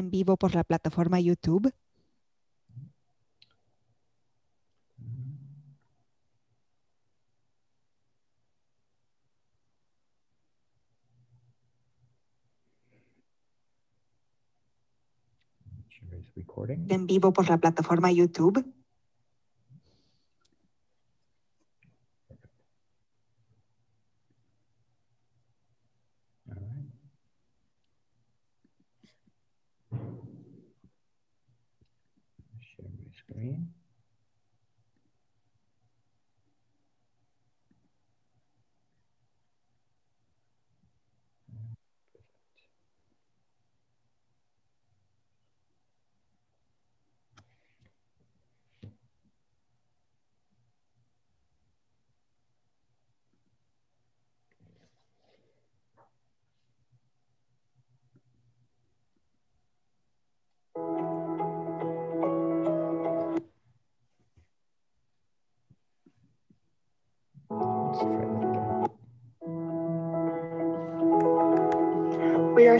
en vivo por la plataforma YouTube. En vivo por la plataforma YouTube.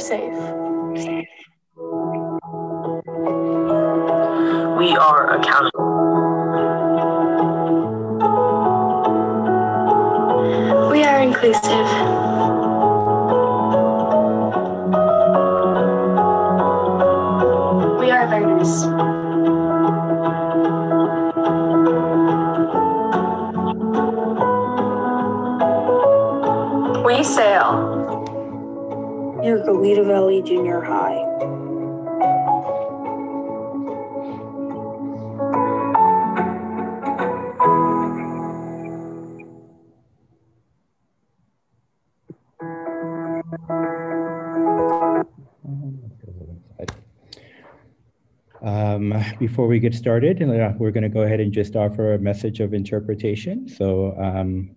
Safe. We are accountable. Before we get started, uh, we're going to go ahead and just offer a message of interpretation. So, um.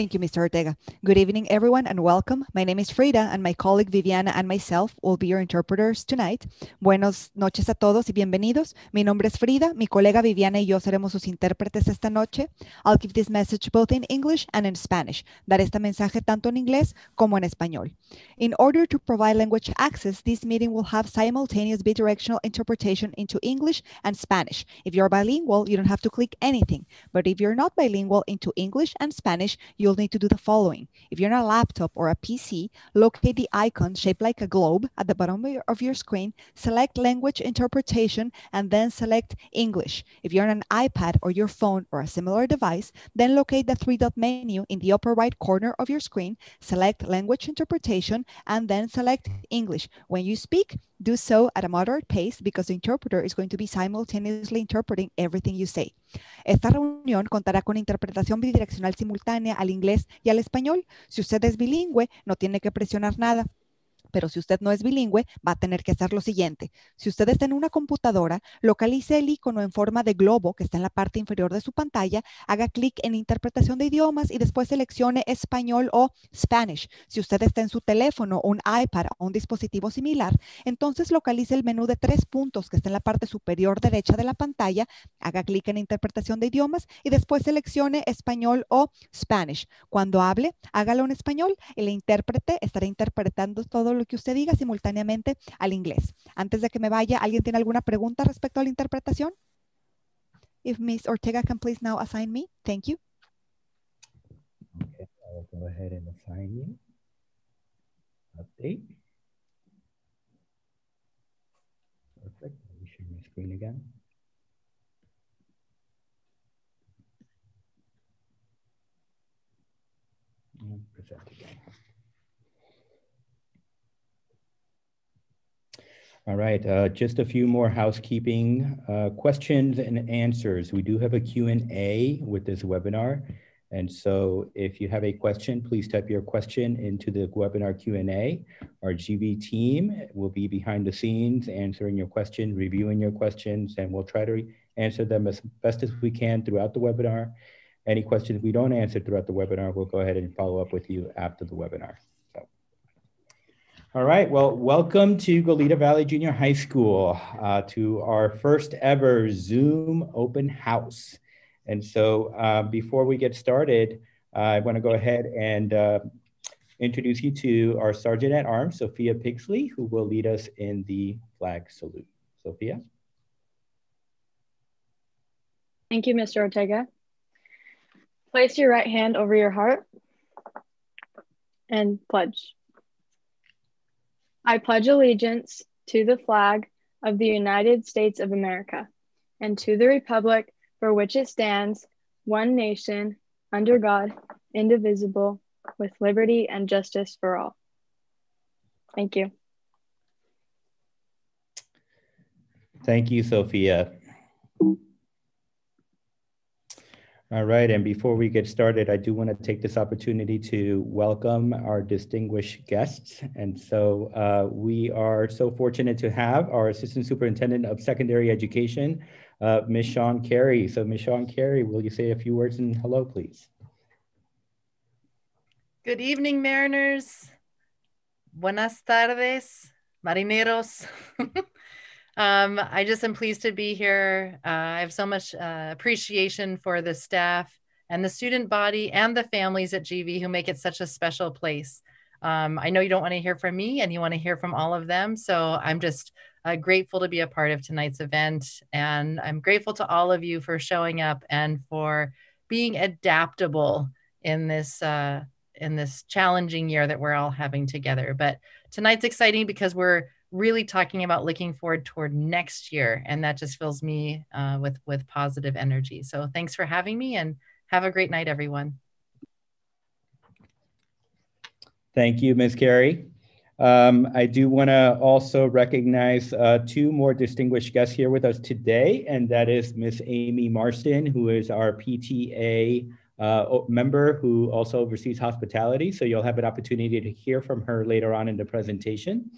Thank you, Mr. Ortega. Good evening, everyone, and welcome. My name is Frida, and my colleague Viviana and myself will be your interpreters tonight. Buenos noches a todos y bienvenidos. Mi nombre es Frida. Mi colega Viviana y yo seremos sus intérpretes esta noche. I'll give this message both in English and in Spanish. Daré este mensaje tanto en inglés como en español. In order to provide language access, this meeting will have simultaneous bidirectional interpretation into English and Spanish. If you're bilingual, you don't have to click anything. But if you're not bilingual into English and Spanish, you'll need to do the following. If you're on a laptop or a PC, locate the icon shaped like a globe at the bottom of your, of your screen, select language interpretation, and then select English. If you're on an iPad or your phone or a similar device, then locate the three dot menu in the upper right corner of your screen, select language interpretation, and then select English. When you speak, do so at a moderate pace because the interpreter is going to be simultaneously interpreting everything you say. Esta reunión contará con interpretación bidireccional simultánea al inglés y al español. Si usted es bilingüe, no tiene que presionar nada. Pero si usted no es bilingüe, va a tener que hacer lo siguiente. Si usted está en una computadora, localice el icono en forma de globo que está en la parte inferior de su pantalla, haga clic en interpretación de idiomas y después seleccione español o Spanish. Si usted está en su teléfono, un iPad o un dispositivo similar, entonces localice el menú de tres puntos que está en la parte superior derecha de la pantalla, haga clic en interpretación de idiomas y después seleccione español o Spanish. Cuando hable, hágalo en español. El intérprete estará interpretando todo lo que usted diga simultáneamente al inglés. Antes de que me vaya, ¿alguien tiene alguna pregunta respecto a la interpretación? If Miss Ortega can please now assign me. Thank you. Okay, I will go ahead and assign you. Update. Perfect. Let me share my screen again. All right, uh, just a few more housekeeping uh, questions and answers. We do have a Q&A with this webinar. And so if you have a question, please type your question into the webinar Q&A. Our GV team will be behind the scenes answering your question, reviewing your questions, and we'll try to answer them as best as we can throughout the webinar. Any questions we don't answer throughout the webinar, we'll go ahead and follow up with you after the webinar. All right, well, welcome to Goleta Valley Junior High School uh, to our first ever Zoom open house. And so uh, before we get started, uh, I want to go ahead and uh, introduce you to our Sergeant at Arms, Sophia Pixley, who will lead us in the flag salute. Sophia? Thank you, Mr. Ortega. Place your right hand over your heart and pledge. I pledge allegiance to the flag of the United States of America and to the republic for which it stands, one nation, under God, indivisible, with liberty and justice for all. Thank you. Thank you, Sophia. All right, and before we get started, I do want to take this opportunity to welcome our distinguished guests. And so uh, we are so fortunate to have our Assistant Superintendent of Secondary Education, uh, Ms. Sean Carey. So Ms. Sean Carey, will you say a few words and hello, please? Good evening, Mariners. Buenas tardes, marineros. um, I just am pleased to be here. Uh, I have so much uh, appreciation for the staff and the student body and the families at GV who make it such a special place. Um, I know you don't want to hear from me and you want to hear from all of them. So I'm just uh, grateful to be a part of tonight's event. And I'm grateful to all of you for showing up and for being adaptable in this uh, in this challenging year that we're all having together. But tonight's exciting because we're really talking about looking forward toward next year, and that just fills me uh, with with positive energy. So thanks for having me, and have a great night, everyone. Thank you, Ms. Carey. Um, I do want to also recognize uh, two more distinguished guests here with us today, and that is Ms. Amy Marston, who is our PTA uh, member who also oversees hospitality. So you'll have an opportunity to hear from her later on in the presentation.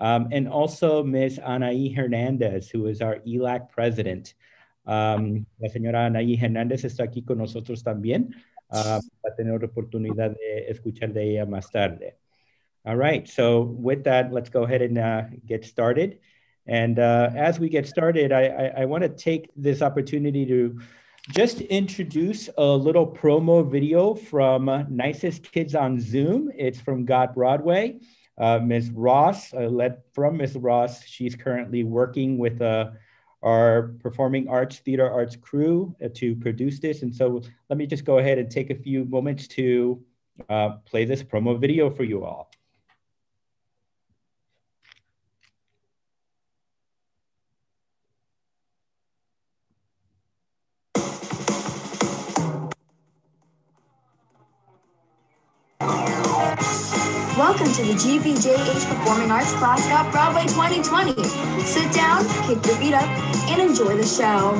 Um, and also Ms. Anaí Hernandez, who is our ELAC president. Um, la señora Anaí Hernández está aquí con nosotros también. Uh, va a tener oportunidad de escuchar de ella más tarde. All right, so with that, let's go ahead and uh, get started. And uh, as we get started, I, I, I want to take this opportunity to just introduce a little promo video from uh, Nicest Kids on Zoom. It's from Got Broadway. Uh, Ms. Ross, uh, led from Ms. Ross, she's currently working with uh, our performing arts, theater arts crew uh, to produce this. And so let me just go ahead and take a few moments to uh, play this promo video for you all. Welcome to the GVJH Performing Arts Class Got Broadway 2020. Sit down, kick your feet up, and enjoy the show.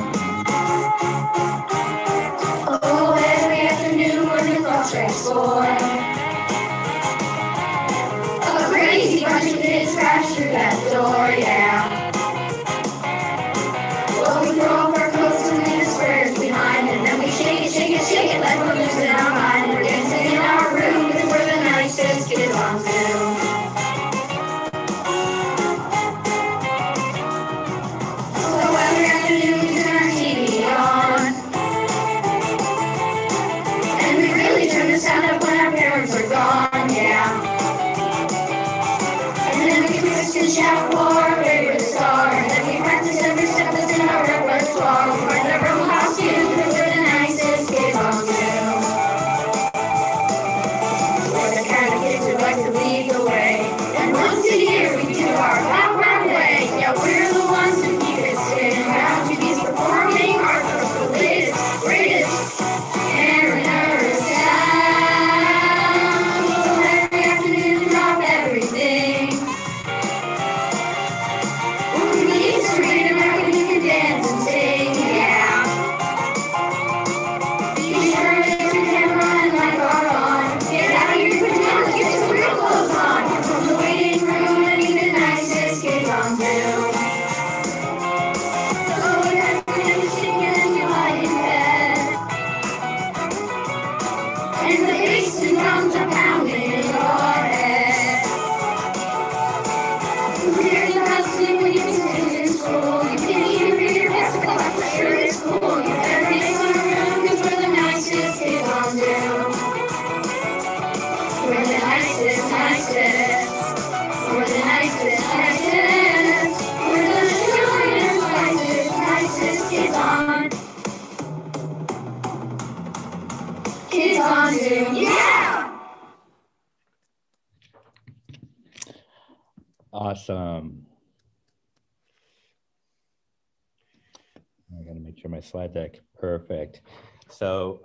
Oh, every afternoon we're in the explore. A crazy bunch of kids crash through that door, yeah.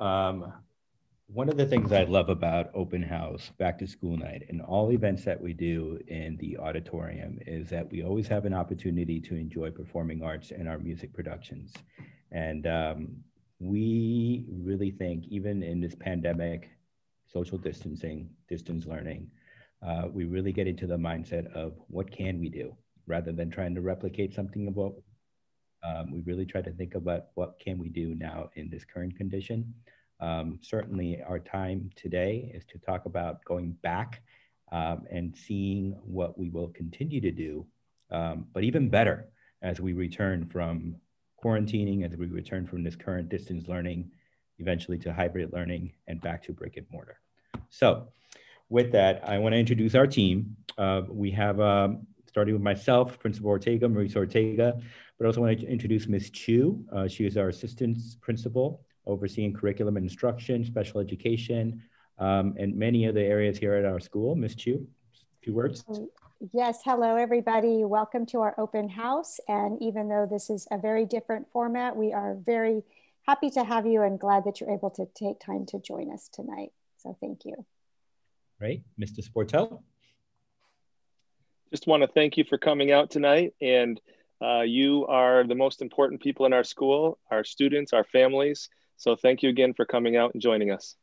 Um, one of the things I love about open house, back to school night, and all events that we do in the auditorium is that we always have an opportunity to enjoy performing arts and our music productions. And um, we really think, even in this pandemic, social distancing, distance learning, uh, we really get into the mindset of what can we do rather than trying to replicate something about um, we really try to think about what can we do now in this current condition um, certainly, our time today is to talk about going back um, and seeing what we will continue to do, um, but even better as we return from quarantining, as we return from this current distance learning, eventually to hybrid learning and back to brick and mortar. So, with that, I want to introduce our team. Uh, we have, um, starting with myself, Principal Ortega, Mauricio Ortega, but I also want to introduce Ms. Chu. Uh, she is our assistant principal overseeing curriculum and instruction, special education, um, and many other areas here at our school. Ms. Chu, a few words. Yes, hello everybody. Welcome to our open house. And even though this is a very different format, we are very happy to have you and glad that you're able to take time to join us tonight. So thank you. Great. Mr. Sportel. Just want to thank you for coming out tonight. And uh, you are the most important people in our school, our students, our families. So thank you again for coming out and joining us.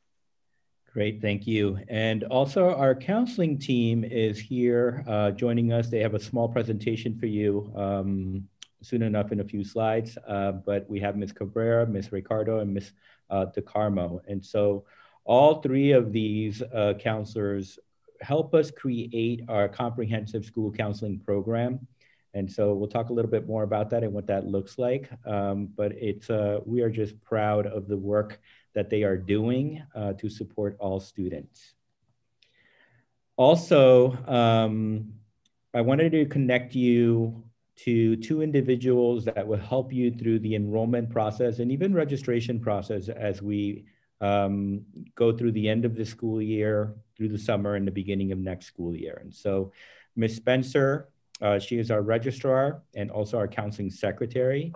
Great, thank you. And also our counseling team is here uh, joining us. They have a small presentation for you um, soon enough in a few slides, uh, but we have Ms. Cabrera, Ms. Ricardo, and Ms. Uh, DeCarmo. And so all three of these uh, counselors help us create our comprehensive school counseling program. And so we'll talk a little bit more about that and what that looks like. Um, but it's uh, we are just proud of the work that they are doing uh, to support all students. Also, um, I wanted to connect you to two individuals that will help you through the enrollment process and even registration process as we um, go through the end of the school year, through the summer and the beginning of next school year. And so Ms. Spencer uh, she is our registrar and also our counseling secretary.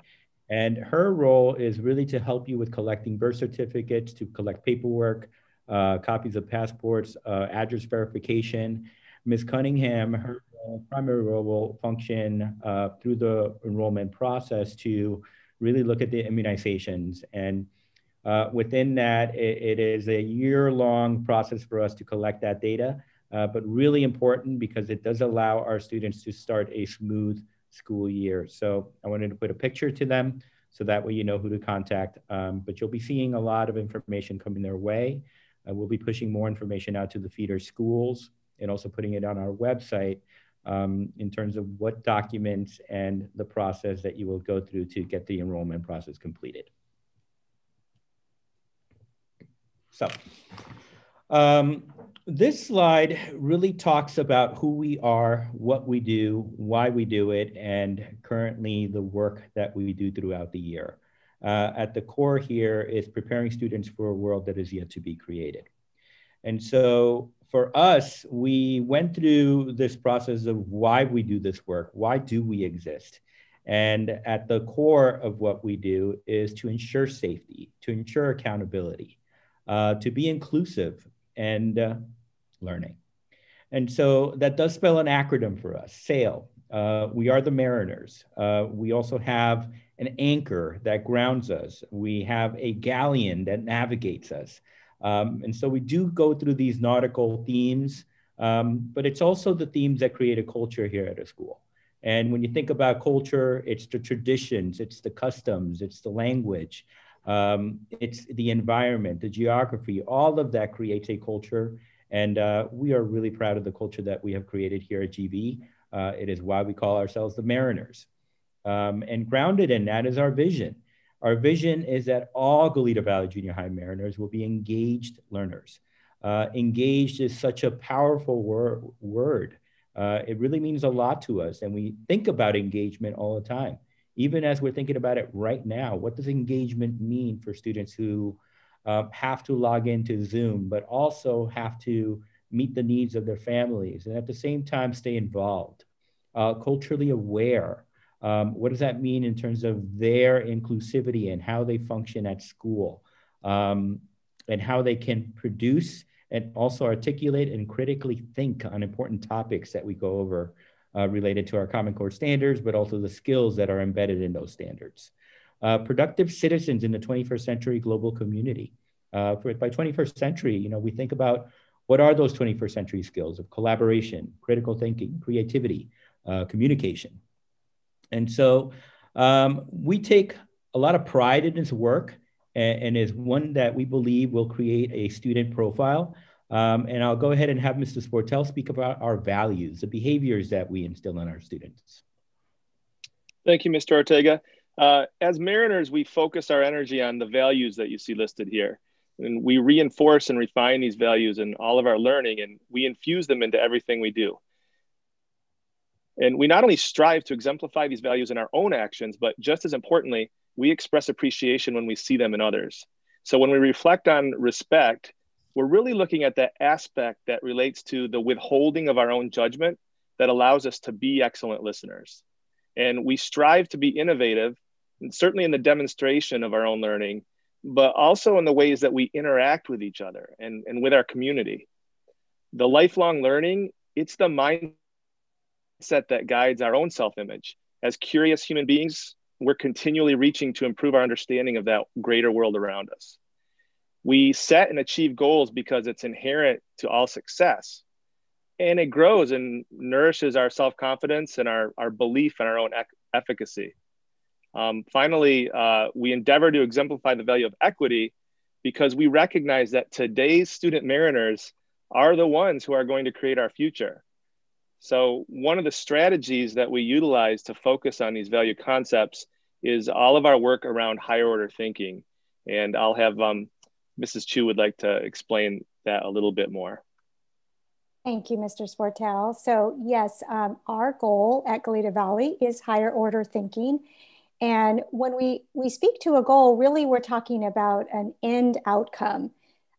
And her role is really to help you with collecting birth certificates, to collect paperwork, uh, copies of passports, uh, address verification. Ms. Cunningham, her primary role will function uh, through the enrollment process to really look at the immunizations. And uh, within that, it, it is a year long process for us to collect that data uh, but really important because it does allow our students to start a smooth school year. So I wanted to put a picture to them so that way you know who to contact. Um, but you'll be seeing a lot of information coming their way. Uh, we'll be pushing more information out to the feeder schools and also putting it on our website um, in terms of what documents and the process that you will go through to get the enrollment process completed. So, um, this slide really talks about who we are, what we do, why we do it, and currently the work that we do throughout the year. Uh, at the core here is preparing students for a world that is yet to be created. And so for us, we went through this process of why we do this work. Why do we exist? And at the core of what we do is to ensure safety, to ensure accountability, uh, to be inclusive, and uh, learning. And so that does spell an acronym for us, SAIL. Uh, we are the mariners. Uh, we also have an anchor that grounds us. We have a galleon that navigates us. Um, and so we do go through these nautical themes, um, but it's also the themes that create a culture here at a school. And when you think about culture, it's the traditions, it's the customs, it's the language, um, it's the environment, the geography, all of that creates a culture. And uh, we are really proud of the culture that we have created here at GV. Uh, it is why we call ourselves the Mariners. Um, and grounded in that is our vision. Our vision is that all Goleta Valley Junior High Mariners will be engaged learners. Uh, engaged is such a powerful wor word. Uh, it really means a lot to us, and we think about engagement all the time even as we're thinking about it right now, what does engagement mean for students who uh, have to log into Zoom, but also have to meet the needs of their families and at the same time stay involved? uh, culturally aware. Um, what does that mean in terms of their inclusivity and how they function at school um, and how they can produce and also articulate and critically think on important topics that we go over uh, related to our Common Core standards, but also the skills that are embedded in those standards. Uh, productive citizens in the 21st century global community. Uh, for, by 21st century, you know, we think about what are those 21st century skills of collaboration, critical thinking, creativity, uh, communication. And so um, we take a lot of pride in this work and, and is one that we believe will create a student profile. Um, and I'll go ahead and have Mr. Sportel speak about our values, the behaviors that we instill in our students. Thank you, Mr. Ortega. Uh, as Mariners, we focus our energy on the values that you see listed here. And we reinforce and refine these values in all of our learning, and we infuse them into everything we do. And we not only strive to exemplify these values in our own actions, but just as importantly, we express appreciation when we see them in others. So when we reflect on respect, we're really looking at that aspect that relates to the withholding of our own judgment that allows us to be excellent listeners. And we strive to be innovative, certainly in the demonstration of our own learning, but also in the ways that we interact with each other and, and with our community. The lifelong learning, it's the mindset that guides our own self image. As curious human beings, we're continually reaching to improve our understanding of that greater world around us. We set and achieve goals because it's inherent to all success. And it grows and nourishes our self confidence and our, our belief in our own ec- efficacy. Um, finally, uh, we endeavor to exemplify the value of equity because we recognize that today's student mariners are the ones who are going to create our future. So, one of the strategies that we utilize to focus on these value concepts is all of our work around higher order thinking. And I'll have um, Mrs. Chu would like to explain that a little bit more. Thank you, Mr. Sportel. So yes, um, our goal at Goleta Valley is higher order thinking. And when we, we speak to a goal, really we're talking about an end outcome,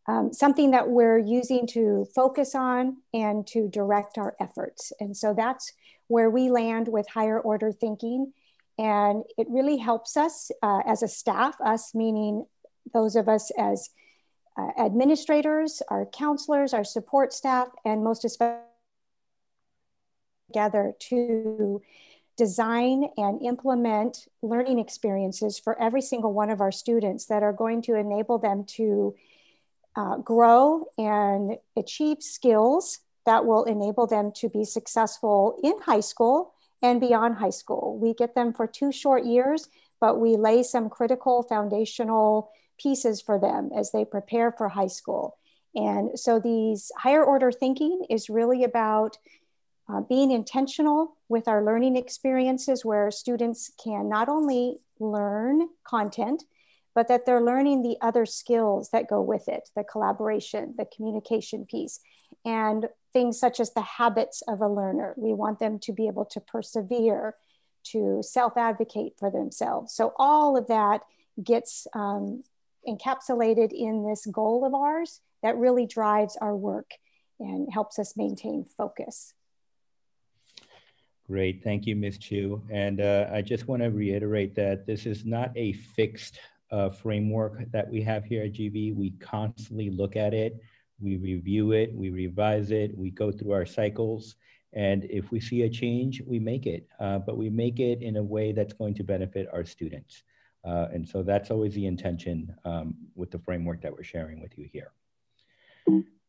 um, something that we're using to focus on and to direct our efforts. And so that's where we land with higher order thinking. And it really helps us uh, as a staff, us meaning those of us as uh, administrators, our counselors, our support staff, and most especially together to design and implement learning experiences for every single one of our students that are going to enable them to uh, grow and achieve skills that will enable them to be successful in high school and beyond high school. We get them for two short years, but we lay some critical foundational pieces for them as they prepare for high school. And so these higher order thinking is really about uh, being intentional with our learning experiences where students can not only learn content, but that they're learning the other skills that go with it the collaboration, the communication piece, and things such as the habits of a learner. We want them to be able to persevere, to self advocate for themselves. So, all of that gets um, encapsulated in this goal of ours that really drives our work and helps us maintain focus. Great, thank you, Ms. Chu. And uh, I just want to reiterate that this is not a fixed uh, framework that we have here at GV. We constantly look at it, we review it, we revise it, we go through our cycles. And if we see a change, we make it, uh, but we make it in a way that's going to benefit our students. Uh, and so that's always the intention um, with the framework that we're sharing with you here.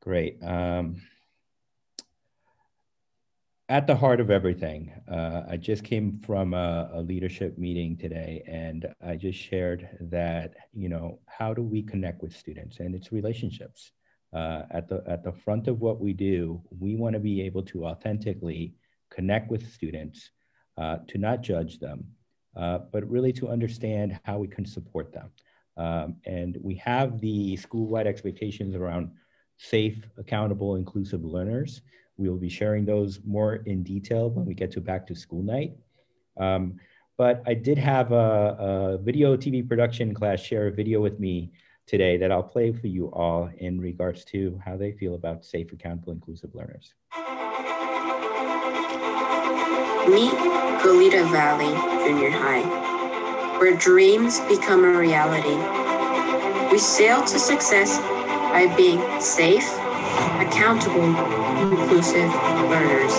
Great. Um, at the heart of everything, uh, I just came from a, a, leadership meeting today, and I just shared that you know how do we connect with students, and it's relationships. Uh, at the at the front of what we do, we want to be able to authentically connect with students, uh, to not judge them, uh, but really to understand how we can support them. Um, and we have the school-wide expectations around safe, accountable, inclusive learners. We will be sharing those more in detail when we get to back to school night. Um, but I did have a, a, video TV production class share a video with me today that I'll play for you all in regards to how they feel about safe, accountable, inclusive learners. Meet Goleta Valley Junior High, where dreams become a reality. We sail to success by being safe, accountable, inclusive learners.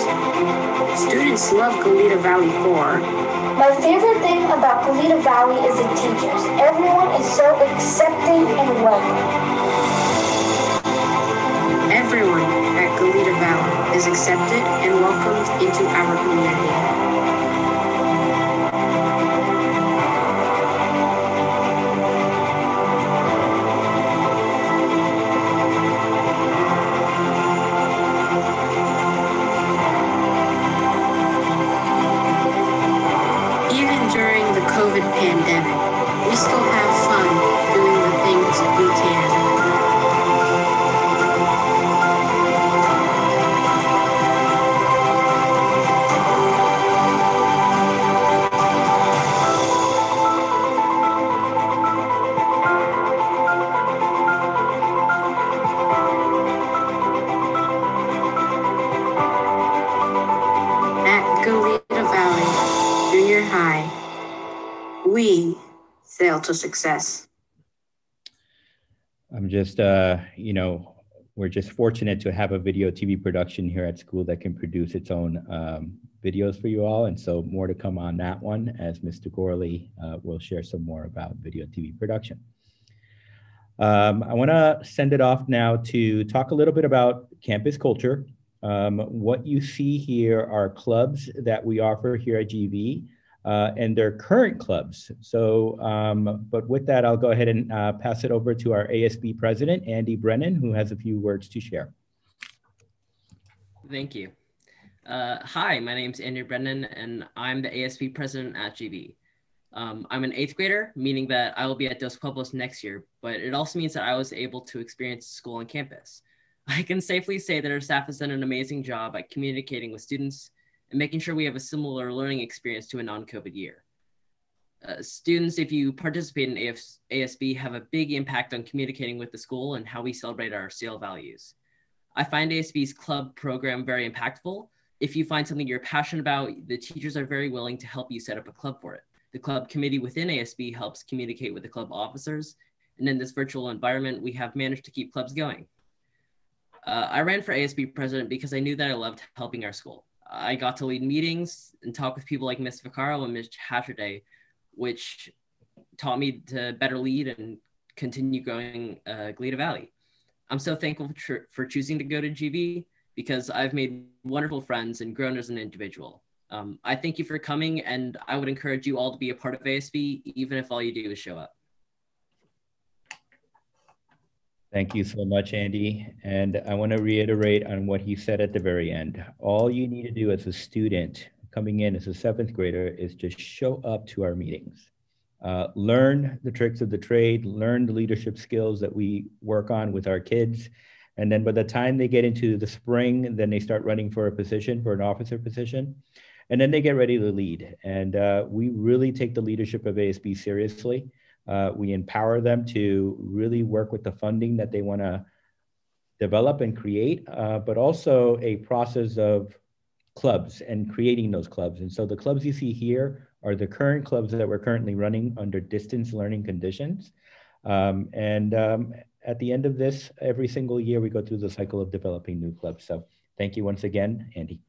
Students love Goleta Valley for My favorite thing about Goleta Valley is the teachers. Everyone is so accepting and welcoming. everyone at Goleta Valley is accepted and welcomed into our community. To success. I'm just, uh, you know, we're just fortunate to have a video TV production here at school that can produce its own um, videos for you all. And so more to come on that one as Mr. Gorley uh, will share some more about video TV production. Um, I want to send it off now to talk a little bit about campus culture. Um, what you see here are clubs that we offer here at GV uh, and their current clubs. So, um, but with that, I'll go ahead and uh, pass it over to our ASB president, Andy Brennan, who has a few words to share. Thank you. Uh, hi, my name is Andy Brennan, and I'm the ASB president at GV. Um, I'm an eighth grader, meaning that I will be at Dos Pueblos next year, but it also means that I was able to experience school on campus. I can safely say that our staff has done an amazing job at communicating with students and making sure we have a similar learning experience to a non-COVID year. Uh, students, if you participate in AF ASB, have a big impact on communicating with the school and how we celebrate our SAIL values. I find ASB's club program very impactful. If you find something you're passionate about, the teachers are very willing to help you set up a club for it. The club committee within ASB helps communicate with the club officers. And in this virtual environment, we have managed to keep clubs going. Uh, I ran for ASB president because I knew that I loved helping our school. I got to lead meetings and talk with people like Miss Vaccaro and Miss Hatcherday, which taught me to better lead and continue growing uh, Goleta Valley. I'm so thankful for, for choosing to go to GV because I've made wonderful friends and grown as an individual. Um, I thank you for coming, and I would encourage you all to be a part of ASB, even if all you do is show up. Thank you so much, Andy. And I want to reiterate on what he said at the very end. All you need to do as a student coming in as a seventh grader is just show up to our meetings. Uh, learn the tricks of the trade, learn the leadership skills that we work on with our kids. And then by the time they get into the spring, then they start running for a position, for an officer position. And then they get ready to lead. And uh, we really take the leadership of ASB seriously. Uh, we empower them to really work with the funding that they want to develop and create, uh, but also a process of clubs and creating those clubs. And so the clubs you see here are the current clubs that we're currently running under distance learning conditions. Um, and um, at the end of this, every single year, we go through the cycle of developing new clubs. So thank you once again, Andy.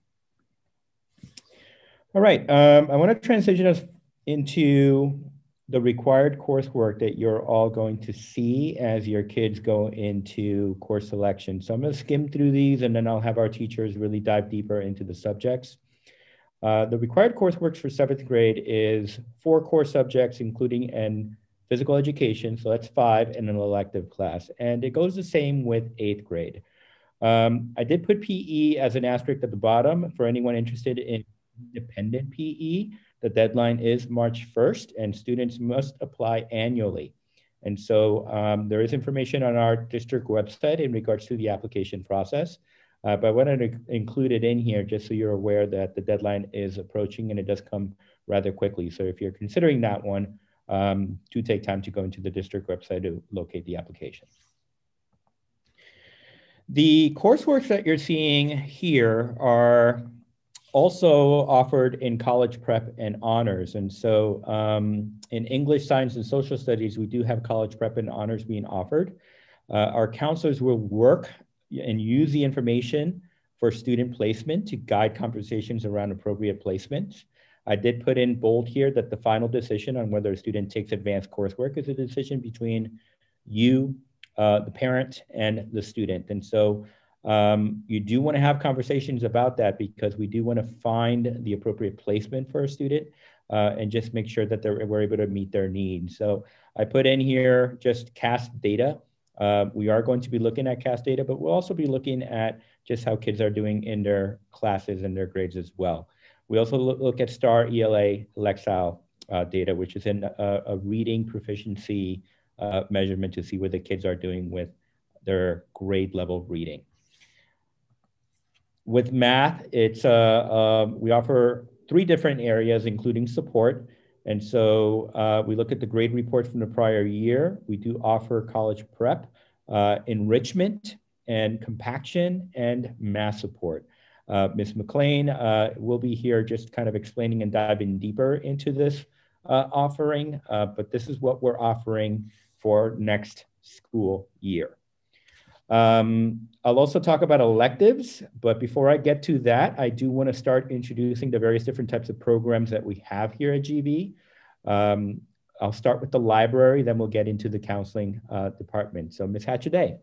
All right, um, I want to transition us into the required coursework that you're all going to see as your kids go into course selection. So I'm going to skim through these and then I'll have our teachers really dive deeper into the subjects. Uh, the required coursework for seventh grade is four core subjects, including an physical education, so that's five, and an elective class. And it goes the same with eighth grade. Um, I did put PE as an asterisk at the bottom for anyone interested in independent PE. The deadline is March 1st, and students must apply annually. And so um, there is information on our district website in regards to the application process. Uh, but I wanted to include it in here just so you're aware that the deadline is approaching and it does come rather quickly. So if you're considering that one, um, do take time to go into the district website to locate the application. The coursework that you're seeing here are also offered in college prep and honors. And so um, in English, science, and social studies, we do have college prep and honors being offered. Uh, our counselors will work and use the information for student placement to guide conversations around appropriate placement. I did put in bold here that the final decision on whether a student takes advanced coursework is a decision between you, uh, the parent, and the student. And so um, you do want to have conversations about that because we do want to find the appropriate placement for a student uh, and just make sure that they're, we're able to meet their needs. So I put in here just CAST data. Uh, we are going to be looking at CAST data, but we'll also be looking at just how kids are doing in their classes and their grades as well. We also look at STAR ELA Lexile uh, data, which is in a, a reading proficiency uh, measurement to see where the kids are doing with their grade level reading. With math, it's uh, uh, we offer three different areas, including support. And so uh, we look at the grade report from the prior year. We do offer college prep, uh, enrichment, and compaction, and math support. Uh, Ms. McLean uh, will be here just kind of explaining and diving deeper into this uh, offering, uh, but this is what we're offering for next school year. Um, I'll also talk about electives, but before I get to that, I do want to start introducing the various different types of programs that we have here at GV. Um, I'll start with the library, then we'll get into the counseling uh, department. So Ms. Hatchaday.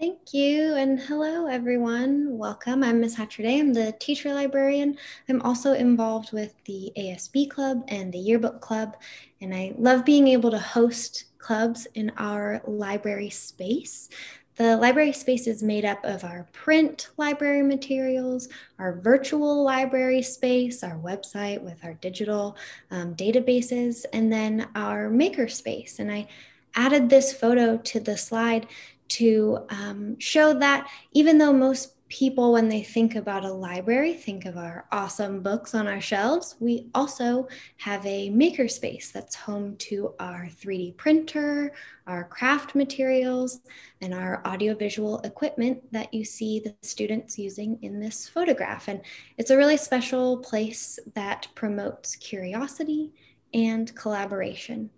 Thank you, and hello everyone. Welcome. I'm Ms. Hatcherday. I'm the teacher librarian. I'm also involved with the ASB club and the yearbook club, and I love being able to host clubs in our library space. The library space is made up of our print library materials, our virtual library space, our website with our digital um, databases, and then our maker space. And I added this photo to the slide to um, show that even though most people, when they think about a library, think of our awesome books on our shelves, we also have a makerspace that's home to our 3D printer, our craft materials, and our audiovisual equipment that you see the students using in this photograph. And it's a really special place that promotes curiosity and collaboration.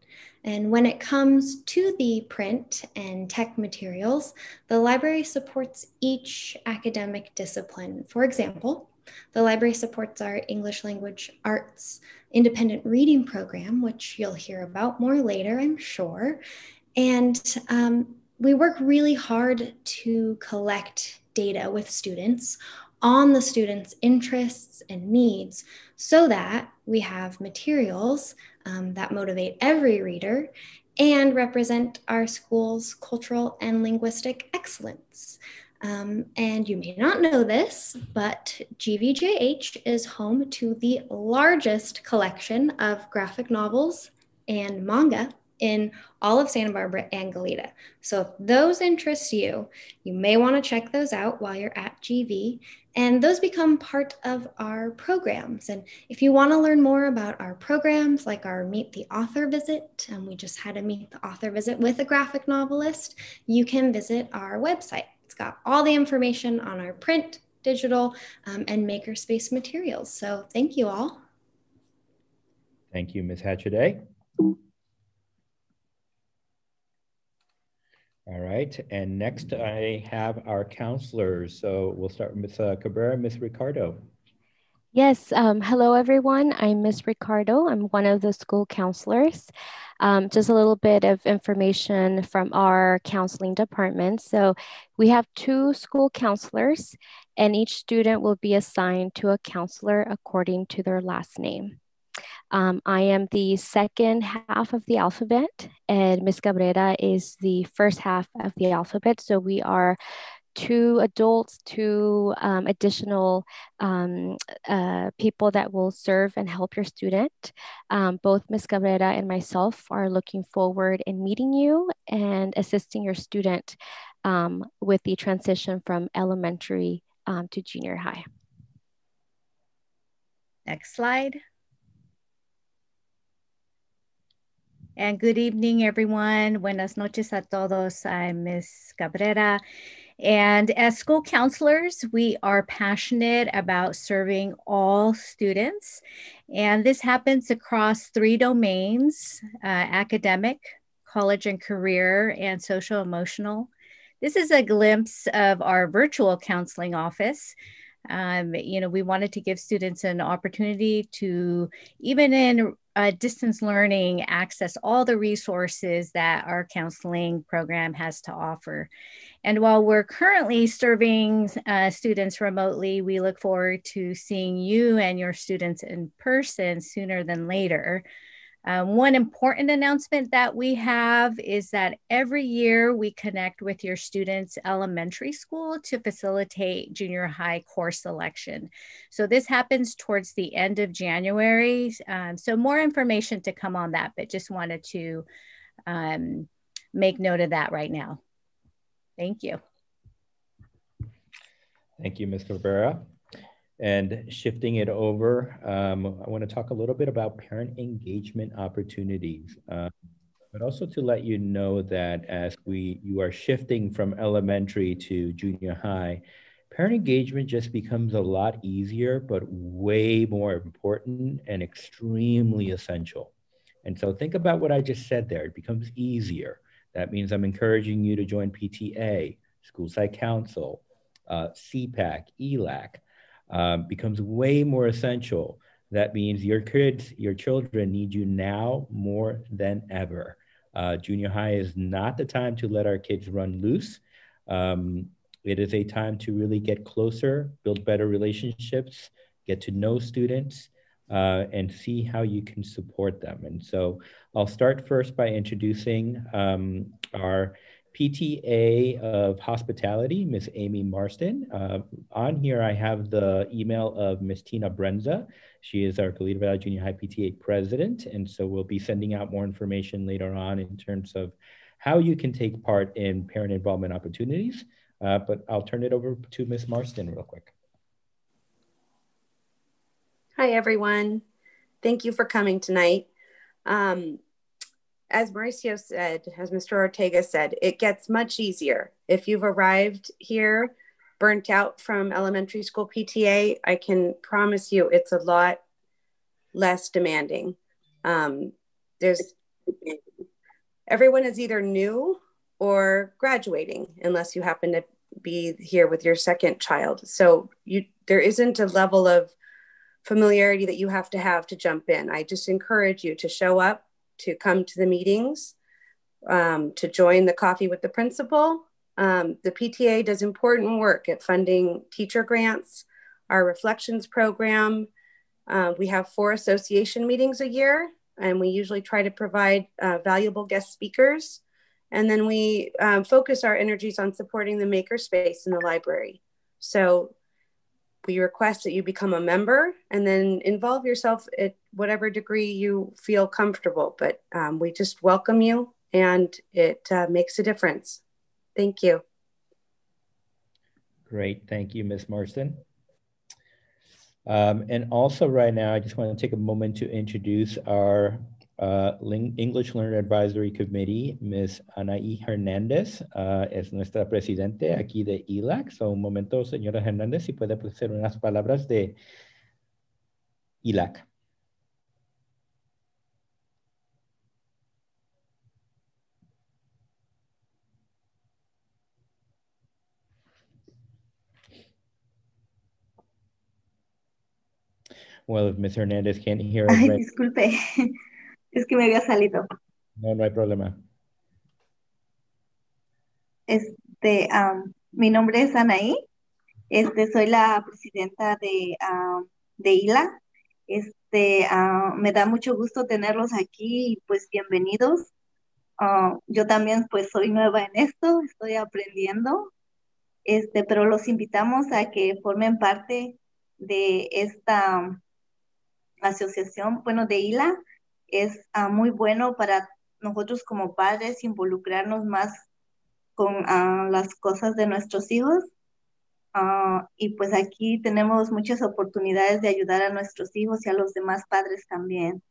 And when it comes to the print and tech materials, the library supports each academic discipline. For example, the library supports our English language arts independent reading program, which you'll hear about more later, I'm sure. And um, we work really hard to collect data with students on the students' interests and needs so that we have materials um, that motivate every reader and represent our school's cultural and linguistic excellence. Um, and you may not know this, but GVJH is home to the largest collection of graphic novels and manga in all of Santa Barbara and Goleta. So if those interest you, you may want to check those out while you're at GV. And those become part of our programs. And if you want to learn more about our programs, like our Meet the Author visit, and we just had a Meet the Author visit with a graphic novelist, you can visit our website. It's got all the information on our print, digital, um, and makerspace materials. So thank you all. Thank you, Ms. Hatchaday. All right, and next I have our counselors. So we'll start with Ms. Uh, Cabrera, Ms. Ricardo. Yes, um, hello everyone. I'm Ms. Ricardo. I'm one of the school counselors. Um, just a little bit of information from our counseling department. So we have two school counselors and each student will be assigned to a counselor according to their last name. Um, I am the second half of the alphabet, and Miss Cabrera is the first half of the alphabet. So we are two adults, two um, additional um, uh, people that will serve and help your student. Um, both Ms. Cabrera and myself are looking forward in meeting you and assisting your student um, with the transition from elementary um, to junior high. Next slide. And good evening, everyone. Buenas noches a todos. I'm Ms. Cabrera. And as school counselors, we are passionate about serving all students. And this happens across three domains uh, academic, college and career, and social emotional. This is a glimpse of our virtual counseling office. Um, you know, we wanted to give students an opportunity to, even in uh, distance learning, access all the resources that our counseling program has to offer. And while we're currently serving uh, students remotely, we look forward to seeing you and your students in person sooner than later. Um, one important announcement that we have is that every year we connect with your students' elementary school to facilitate junior high course selection. So this happens towards the end of January. Um, so more information to come on that, but just wanted to um, make note of that right now. Thank you. Thank you, Ms. Rivera. And shifting it over, um, I want to talk a little bit about parent engagement opportunities, uh, but also to let you know that as we you are shifting from elementary to junior high, parent engagement just becomes a lot easier, but way more important and extremely essential. And so think about what I just said there. It becomes easier. That means I'm encouraging you to join PTA, School Site Council, uh, CPAC, ELAC, um, becomes way more essential. That means your kids, your children need you now more than ever. Uh, junior high is not the time to let our kids run loose. Um, it is a time to really get closer, build better relationships, get to know students, uh, and see how you can support them. And so I'll start first by introducing um, our PTA of Hospitality, Miss Amy Marston. Uh, on here, I have the email of Miss Tina Brenza. She is our Goleta Valley Junior High PTA president. And so we'll be sending out more information later on in terms of how you can take part in parent involvement opportunities. Uh, but I'll turn it over to Miss Marston real quick. Hi, everyone. Thank you for coming tonight. Um, as Mauricio said, as Mr. Ortega said, it gets much easier. If you've arrived here burnt out from elementary school PTA, I can promise you it's a lot less demanding. Um, there's everyone is either new or graduating, unless you happen to be here with your second child. So you there isn't a level of familiarity that you have to have to jump in. I just encourage you to show up to come to the meetings, um, to join the Coffee with the Principal. Um, the PTA does important work at funding teacher grants, our reflections program. Uh, we have four association meetings a year, and we usually try to provide uh, valuable guest speakers. And then we um, focus our energies on supporting the makerspace in the library. So we request that you become a member and then involve yourself at whatever degree you feel comfortable. But um, we just welcome you and it uh, makes a difference. Thank you. Great. Thank you, Ms. Marston. Um, and also right now, I just want to take a moment to introduce our uh, English Learner Advisory Committee, Ms. Anaí Hernández, uh, es nuestra presidente aquí de ILAC. So, un momento, señora Hernández, si puede hacer unas palabras de ILAC. Well, if Ms. Hernandez can't hear us. Ay, right. disculpe. Es que me había salido. No, no hay problema. Este, mi nombre es Anaí. Este, soy la presidenta de, de ILA. Este, me da mucho gusto tenerlos aquí y pues bienvenidos. Yo también pues soy nueva en esto, estoy aprendiendo. Este, pero los invitamos a que formen parte de esta asociación, bueno, de ILA es ah, muy bueno para nosotros como padres involucrarnos más con ah, las cosas de nuestros hijos. Ah, y pues aquí tenemos muchas oportunidades de ayudar a nuestros hijos y a los demás padres también.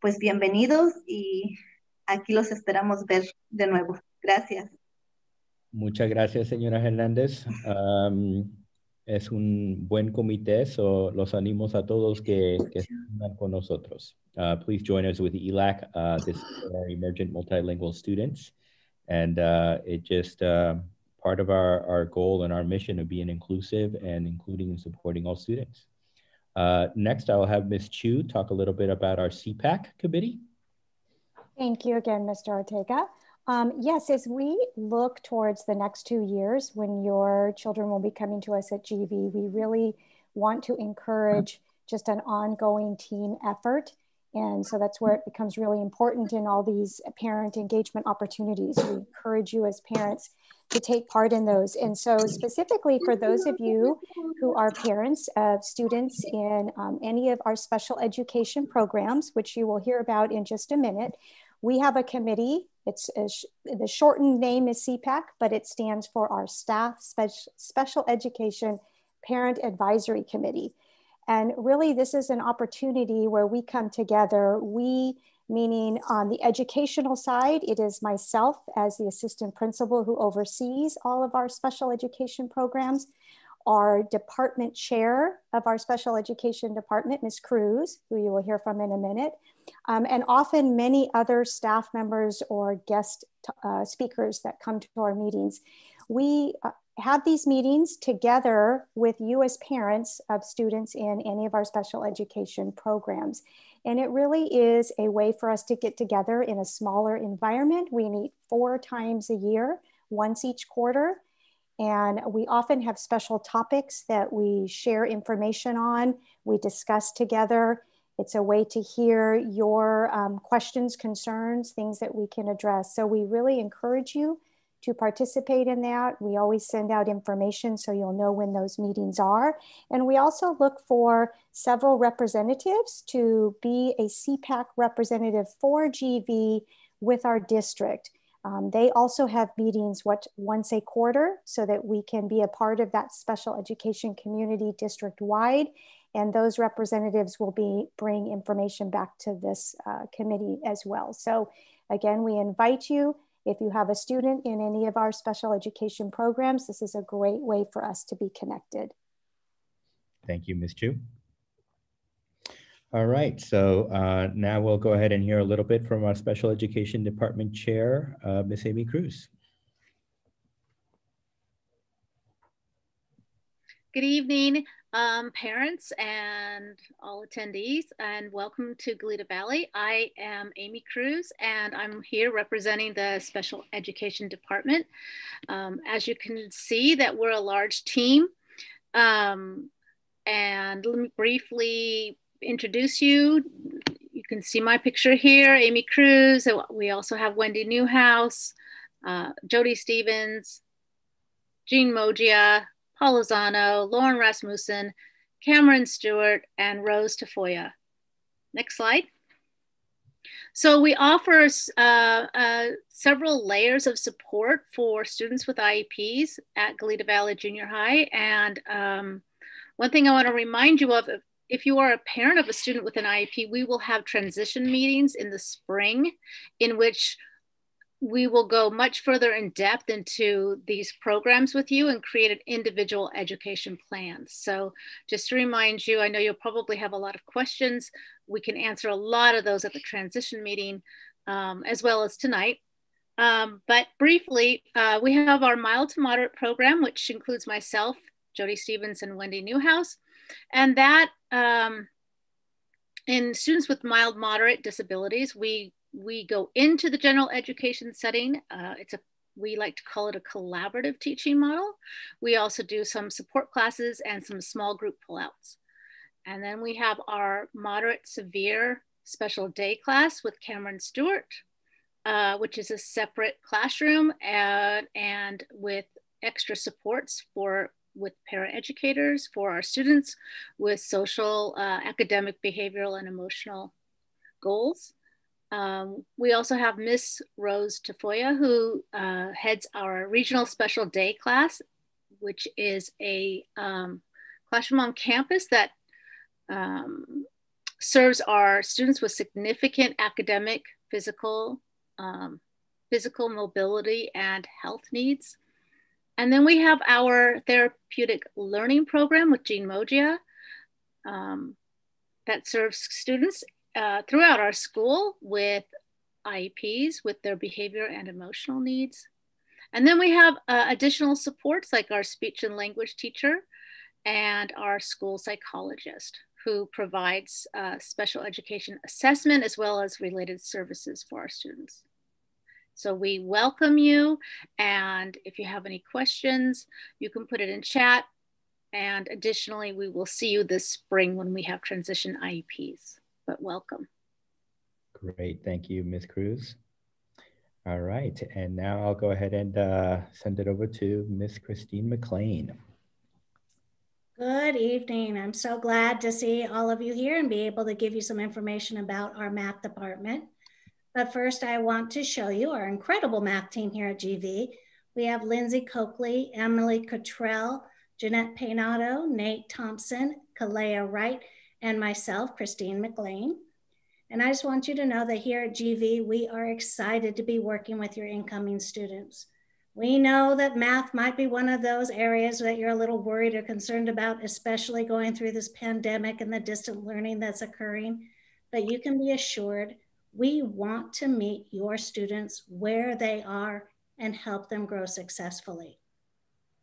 pues bienvenidos y aquí los esperamos ver de nuevo. Gracias. Muchas gracias, señora Hernández. Es un buen comité, so los animos a todos que, que están con nosotros. Uh, please join us with ELAC. Uh, this is emergent multilingual students. And uh, it just uh, part of our, our goal and our mission of being inclusive and including and supporting all students. Uh, next, I will have Ms. Chu talk a little bit about our CPAC committee. Thank you again, Mr. Ortega. Um, yes, as we look towards the next two years when your children will be coming to us at GV, we really want to encourage just an ongoing team effort. And so that's where it becomes really important in all these parent engagement opportunities. We encourage you as parents to take part in those. And so, specifically for those of you who are parents of students in um, any of our special education programs, which you will hear about in just a minute, we have a committee. It's a sh the shortened name is CPAC, but it stands for our Staff Spe Special Education Parent Advisory Committee. And really, this is an opportunity where we come together. We, meaning on the educational side, it is myself as the assistant principal who oversees all of our special education programs. Our department chair of our special education department, Ms. Cruz, who you will hear from in a minute, um, and often many other staff members or guest uh, speakers that come to our meetings. We uh, have these meetings together with you as parents of students in any of our special education programs. And it really is a way for us to get together in a smaller environment. We meet four times a year, once each quarter. And we often have special topics that we share information on, we discuss together. It's a way to hear your um, questions, concerns, things that we can address. So we really encourage you to participate in that. We always send out information so you'll know when those meetings are. And we also look for several representatives to be a CPAC representative for GV with our district. Um, they also have meetings what, once a quarter so that we can be a part of that special education community district wide. And those representatives will be bring information back to this uh, committee as well. So again, we invite you if you have a student in any of our special education programs, this is a great way for us to be connected. Thank you, Ms. Chu. All right, so uh, now we'll go ahead and hear a little bit from our Special Education Department Chair, uh, Ms. Amy Cruz. Good evening um, parents and all attendees, and welcome to Goleta Valley. I am Amy Cruz, and I'm here representing the Special Education Department. Um, as you can see, that we're a large team, um, and let me briefly introduce you. You can see my picture here, Amy Cruz. We also have Wendy Newhouse, uh, Jody Stevens, Jean Mogia, Paul Lozano, Lauren Rasmussen, Cameron Stewart, and Rose Tafoya. Next slide. So we offer uh, uh, several layers of support for students with IEPs at Goleta Valley Junior High. And um, one thing I want to remind you of, if you are a parent of a student with an IEP, we will have transition meetings in the spring in which we will go much further in depth into these programs with you and create an individual education plan. So just to remind you, I know you'll probably have a lot of questions. We can answer a lot of those at the transition meeting um, as well as tonight. Um, but briefly, uh, we have our mild to moderate program, which includes myself, Jody Stevens, and Wendy Newhouse. And that um, in students with mild moderate disabilities, we we go into the general education setting. Uh, it's a we like to call it a collaborative teaching model. We also do some support classes and some small group pullouts. And then we have our moderate severe special day class with Cameron Stewart, uh, which is a separate classroom and, and with extra supports for with paraeducators for our students with social, uh, academic, behavioral, and emotional goals. Um, we also have Miss Rose Tafoya, who uh, heads our regional special day class, which is a um, classroom on campus that um, serves our students with significant academic, physical, um, physical mobility and health needs. And then we have our therapeutic learning program with Gene Mogia um, that serves students uh, throughout our school with IEPs with their behavior and emotional needs. And then we have uh, additional supports like our speech and language teacher and our school psychologist who provides uh, special education assessment as well as related services for our students. So we welcome you. And if you have any questions, you can put it in chat. And additionally, we will see you this spring when we have transition IEPs, but welcome. Great, thank you, Ms. Cruz. All right, and now I'll go ahead and uh, send it over to Ms. Christine McLean. Good evening. I'm so glad to see all of you here and be able to give you some information about our math department. But first, I want to show you our incredible math team here at GV. We have Lindsay Coakley, Emily Cottrell, Jeanette Paynato, Nate Thompson, Kalea Wright, and myself, Christine McLean. And I just want you to know that here at GV, we are excited to be working with your incoming students. We know that math might be one of those areas that you're a little worried or concerned about, especially going through this pandemic and the distant learning that's occurring. But you can be assured we want to meet your students where they are and help them grow successfully.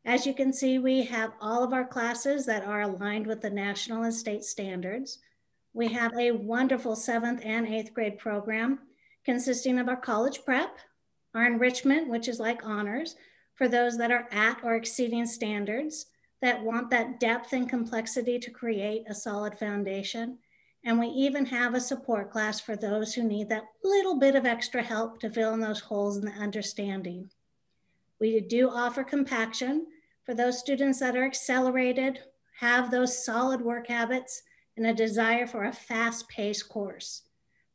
As you can see, we have all of our classes that are aligned with the national and state standards. We have a wonderful seventh and eighth grade program consisting of our college prep, our enrichment, which is like honors, for those that are at or exceeding standards, that want that depth and complexity to create a solid foundation, and we even have a support class for those who need that little bit of extra help to fill in those holes in the understanding. We do offer compaction for those students that are accelerated, have those solid work habits, and a desire for a fast paced course.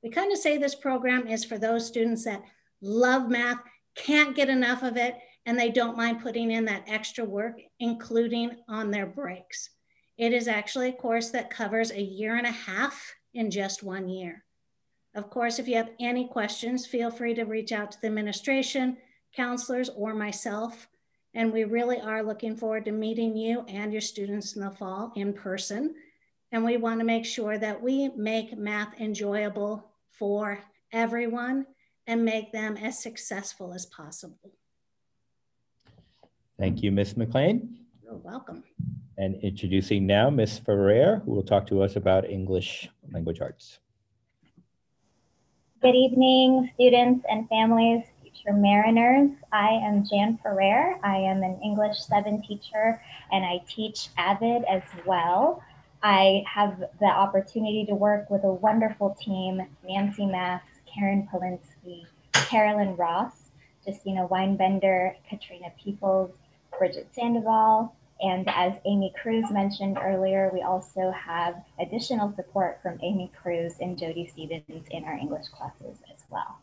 We kind of say this program is for those students that love math, can't get enough of it, and they don't mind putting in that extra work, including on their breaks. It is actually a course that covers a year and a half in just one year. Of course, if you have any questions, feel free to reach out to the administration, counselors, or myself. And we really are looking forward to meeting you and your students in the fall in person. And we want to make sure that we make math enjoyable for everyone and make them as successful as possible. Thank you, Ms. McLean. You're welcome. And introducing now Ms. Ferrer, who will talk to us about English language arts. Good evening, students and families, future mariners. I am Jan Ferrer. I am an English 7 teacher and I teach AVID as well. I have the opportunity to work with a wonderful team, Nancy Mass, Karen Polinsky, Carolyn Ross, Justina Weinbender, Katrina Peoples, Bridget Sandoval, and as Amy Cruz mentioned earlier, we also have additional support from Amy Cruz and Jody Stevens in our English classes as well.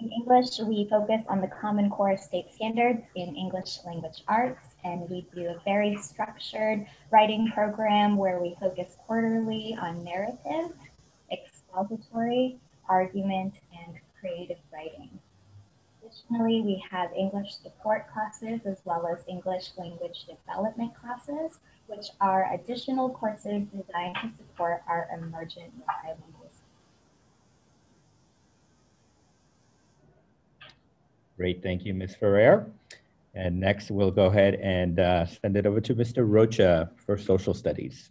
In English, we focus on the Common Core state standards in English language arts, and we do a very structured writing program where we focus quarterly on narrative, expository, argument, and creative writing. Additionally, we have English support classes as well as English language development classes, which are additional courses designed to support our emergent multilinguals. Great, thank you, Ms. Ferrer. And next, we'll go ahead and uh, send it over to Mr. Rocha for social studies.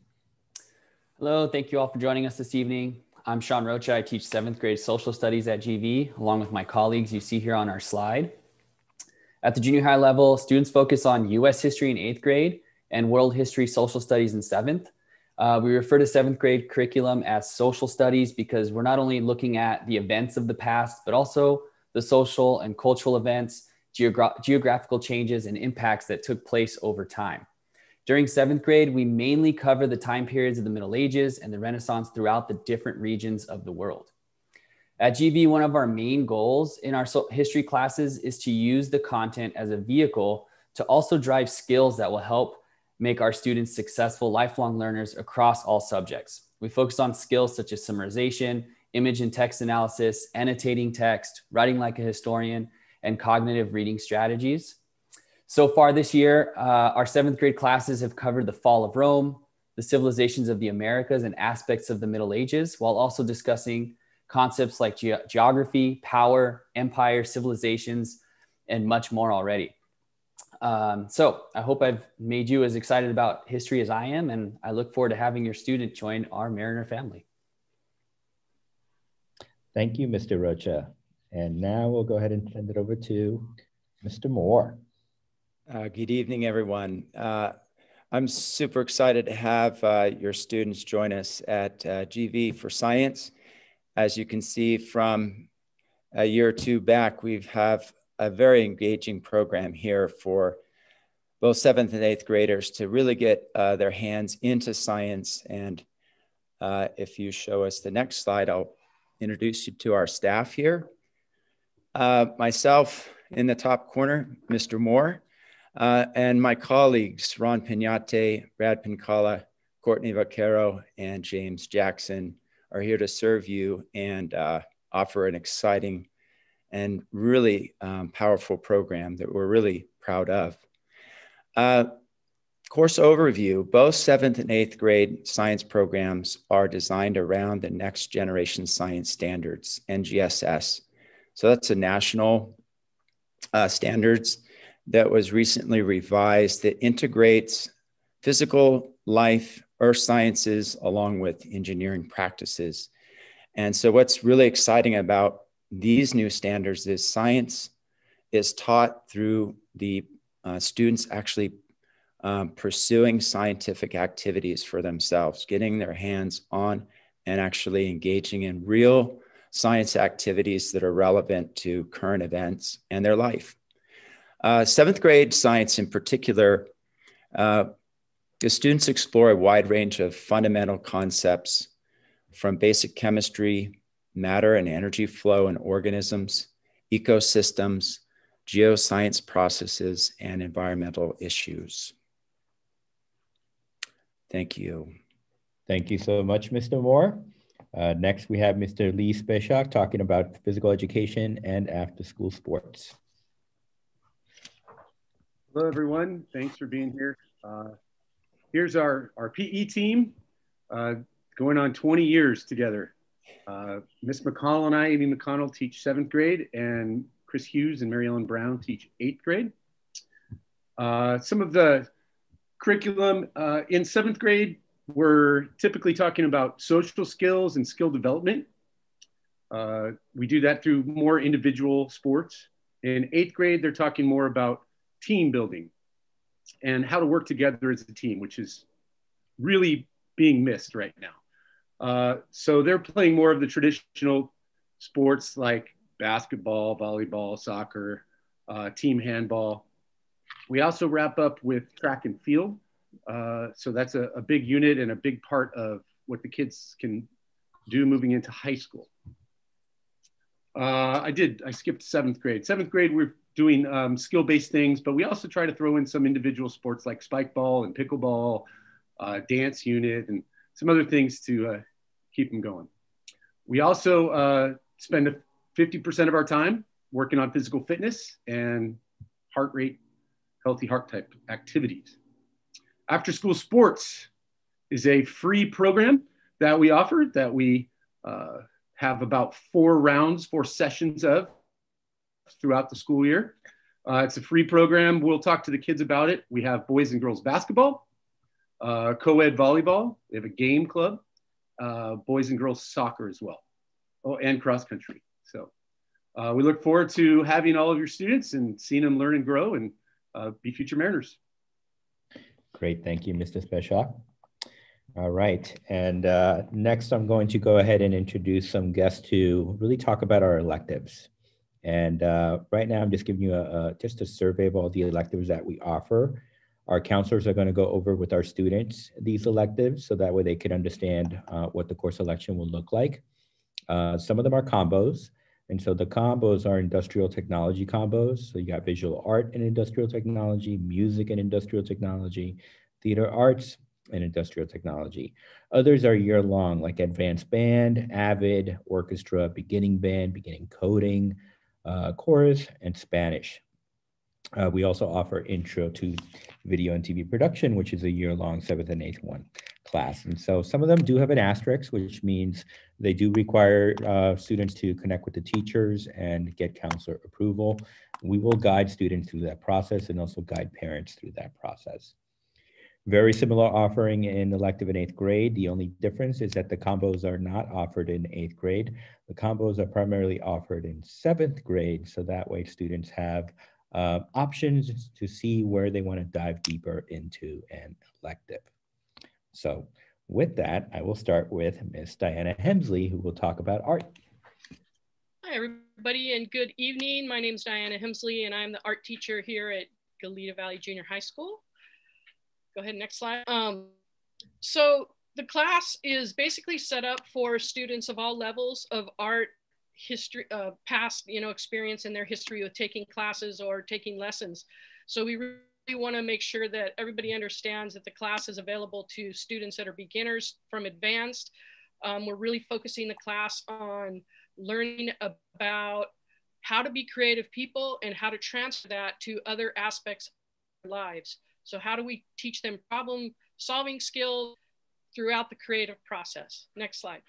Hello, thank you all for joining us this evening. I'm Sean Rocha. I teach seventh grade social studies at GV, along with my colleagues you see here on our slide. At the junior high level, students focus on US history in eighth grade and world history social studies in seventh. Uh, we refer to seventh grade curriculum as social studies because we're not only looking at the events of the past, but also the social and cultural events, geogra geographical changes, and impacts that took place over time. During seventh grade, we mainly cover the time periods of the Middle Ages and the Renaissance throughout the different regions of the world. At GV, one of our main goals in our history classes is to use the content as a vehicle to also drive skills that will help make our students successful lifelong learners across all subjects. We focus on skills such as summarization, image and text analysis, annotating text, writing like a historian, and cognitive reading strategies. So far this year, uh, our seventh grade classes have covered the fall of Rome, the civilizations of the Americas, and aspects of the Middle Ages, while also discussing concepts like ge- geography, power, empire, civilizations, and much more already. Um, so I hope I've made you as excited about history as I am, and I look forward to having your student join our Mariner family. Thank you, Mr. Rocha. And now we'll go ahead and send it over to Mr. Moore. Uh, good evening, everyone. Uh, I'm super excited to have uh, your students join us at uh, GV for Science. As you can see from a year or two back, we have a very engaging program here for both seventh and eighth graders to really get uh, their hands into science. And uh, if you show us the next slide, I'll introduce you to our staff here. Myself in the top corner, Mr. Moore, uh, and my colleagues, Ron Pignate, Brad Pincala, Courtney Vaquero, and James Jackson are here to serve you and uh, offer an exciting and really um, powerful program that we're really proud of. Uh, course overview, both seventh and eighth grade science programs are designed around the next generation science standards, NGSS. So that's a national uh, standards that was recently revised that integrates physical life, earth sciences, along with engineering practices. And so what's really exciting about these new standards is science is taught through the uh, students actually um, pursuing scientific activities for themselves, getting their hands on and actually engaging in real science activities that are relevant to current events and their life. Uh, seventh grade science, in particular, uh, the students explore a wide range of fundamental concepts from basic chemistry matter and energy flow in organisms, ecosystems, geoscience processes, and environmental issues. Thank you. Thank you so much, Mr. Moore. Uh, next, we have Mr. Lee Speshak talking about physical education and after school sports. Hello, everyone. Thanks for being here. Uh, here's our, our PE team uh, going on 20 years together. Uh, Miss McConnell and I, Amy McConnell, teach seventh grade, and Chris Hughes and Mary Ellen Brown teach eighth grade. Uh, some of the curriculum uh, in seventh grade, we're typically talking about social skills and skill development. Uh, we do that through more individual sports. In eighth grade, they're talking more about team building and how to work together as a team, which is really being missed right now. Uh, so they're playing more of the traditional sports like basketball, volleyball, soccer, uh, team handball. We also wrap up with track and field. Uh, so that's a, a, big unit and a big part of what the kids can do moving into high school. Uh, I did, I skipped seventh grade. Seventh grade, we're doing um, skill-based things, but we also try to throw in some individual sports like spike ball and pickleball, uh, dance unit, and some other things to uh, keep them going. We also uh, spend 50% of our time working on physical fitness and heart rate, healthy heart type activities. After school sports is a free program that we offer that we uh, have about four rounds, four sessions of throughout the school year. Uh, it's a free program. We'll talk to the kids about it. We have boys and girls basketball, uh, co-ed volleyball. We have a game club, uh, boys and girls soccer as well, oh, and cross country. So uh, we look forward to having all of your students and seeing them learn and grow and uh, be future Mariners. Great, thank you, Mr. Speshak. All right, and uh, next I'm going to go ahead and introduce some guests to really talk about our electives. And uh, right now I'm just giving you a, a, just a survey of all the electives that we offer. Our counselors are going to go over with our students these electives so that way they can understand uh, what the course selection will look like. Uh, some of them are combos. And so the combos are industrial technology combos. So you got visual art and industrial technology, music and industrial technology, theater arts and industrial technology. Others are year long, like advanced band, AVID, orchestra, beginning band, beginning coding, uh, chorus, and Spanish. Uh, we also offer intro to video and TV production, which is a year-long seventh and eighth one class. And so some of them do have an asterisk, which means they do require uh, students to connect with the teachers and get counselor approval. We will guide students through that process and also guide parents through that process. Very similar offering in elective in eighth grade. The only difference is that the combos are not offered in eighth grade. The combos are primarily offered in seventh grade. So that way students have uh, options to see where they want to dive deeper into an elective. So with that, I will start with Miss Diana Hemsley, who will talk about art. Hi, everybody, and good evening. My name is Diana Hemsley, and I'm the art teacher here at Goleta Valley Junior High School. Go ahead, next slide. Um, so the class is basically set up for students of all levels of art, history, uh, past, you know, experience in their history with taking classes or taking lessons. So we really want to make sure that everybody understands that the class is available to students that are beginners from advanced. Um, we're really focusing the class on learning about how to be creative people and how to transfer that to other aspects of their lives. So how do we teach them problem solving skills throughout the creative process? Next slide.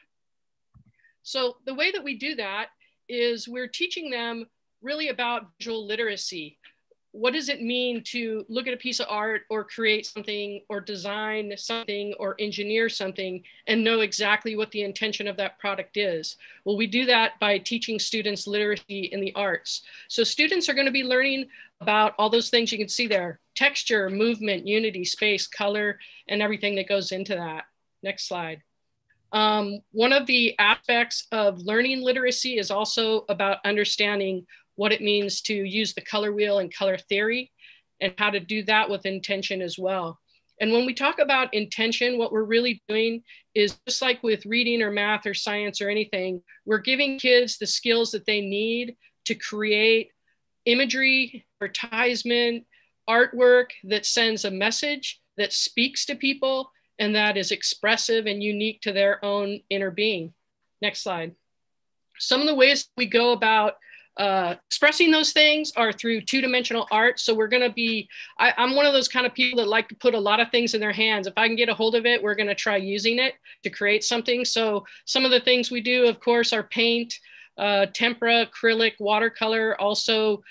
So the way that we do that is we're teaching them really about visual literacy what does it mean to look at a piece of art or create something or design something or engineer something and know exactly what the intention of that product is? Well, we do that by teaching students literacy in the arts. So students are going to be learning about all those things you can see there, texture, movement, unity, space, color, and everything that goes into that. Next slide. Um, one of the aspects of learning literacy is also about understanding what it means to use the color wheel and color theory and how to do that with intention as well. And when we talk about intention, what we're really doing is just like with reading or math or science or anything, we're giving kids the skills that they need to create imagery, advertisement, artwork that sends a message that speaks to people and that is expressive and unique to their own inner being. Next slide. Some of the ways we go about uh, expressing those things are through two-dimensional art. So we're going to be, I, am one of those kind of people that like to put a lot of things in their hands. If I can get a hold of it, we're going to try using it to create something. So some of the things we do, of course, are paint, uh, tempera, acrylic, watercolor, also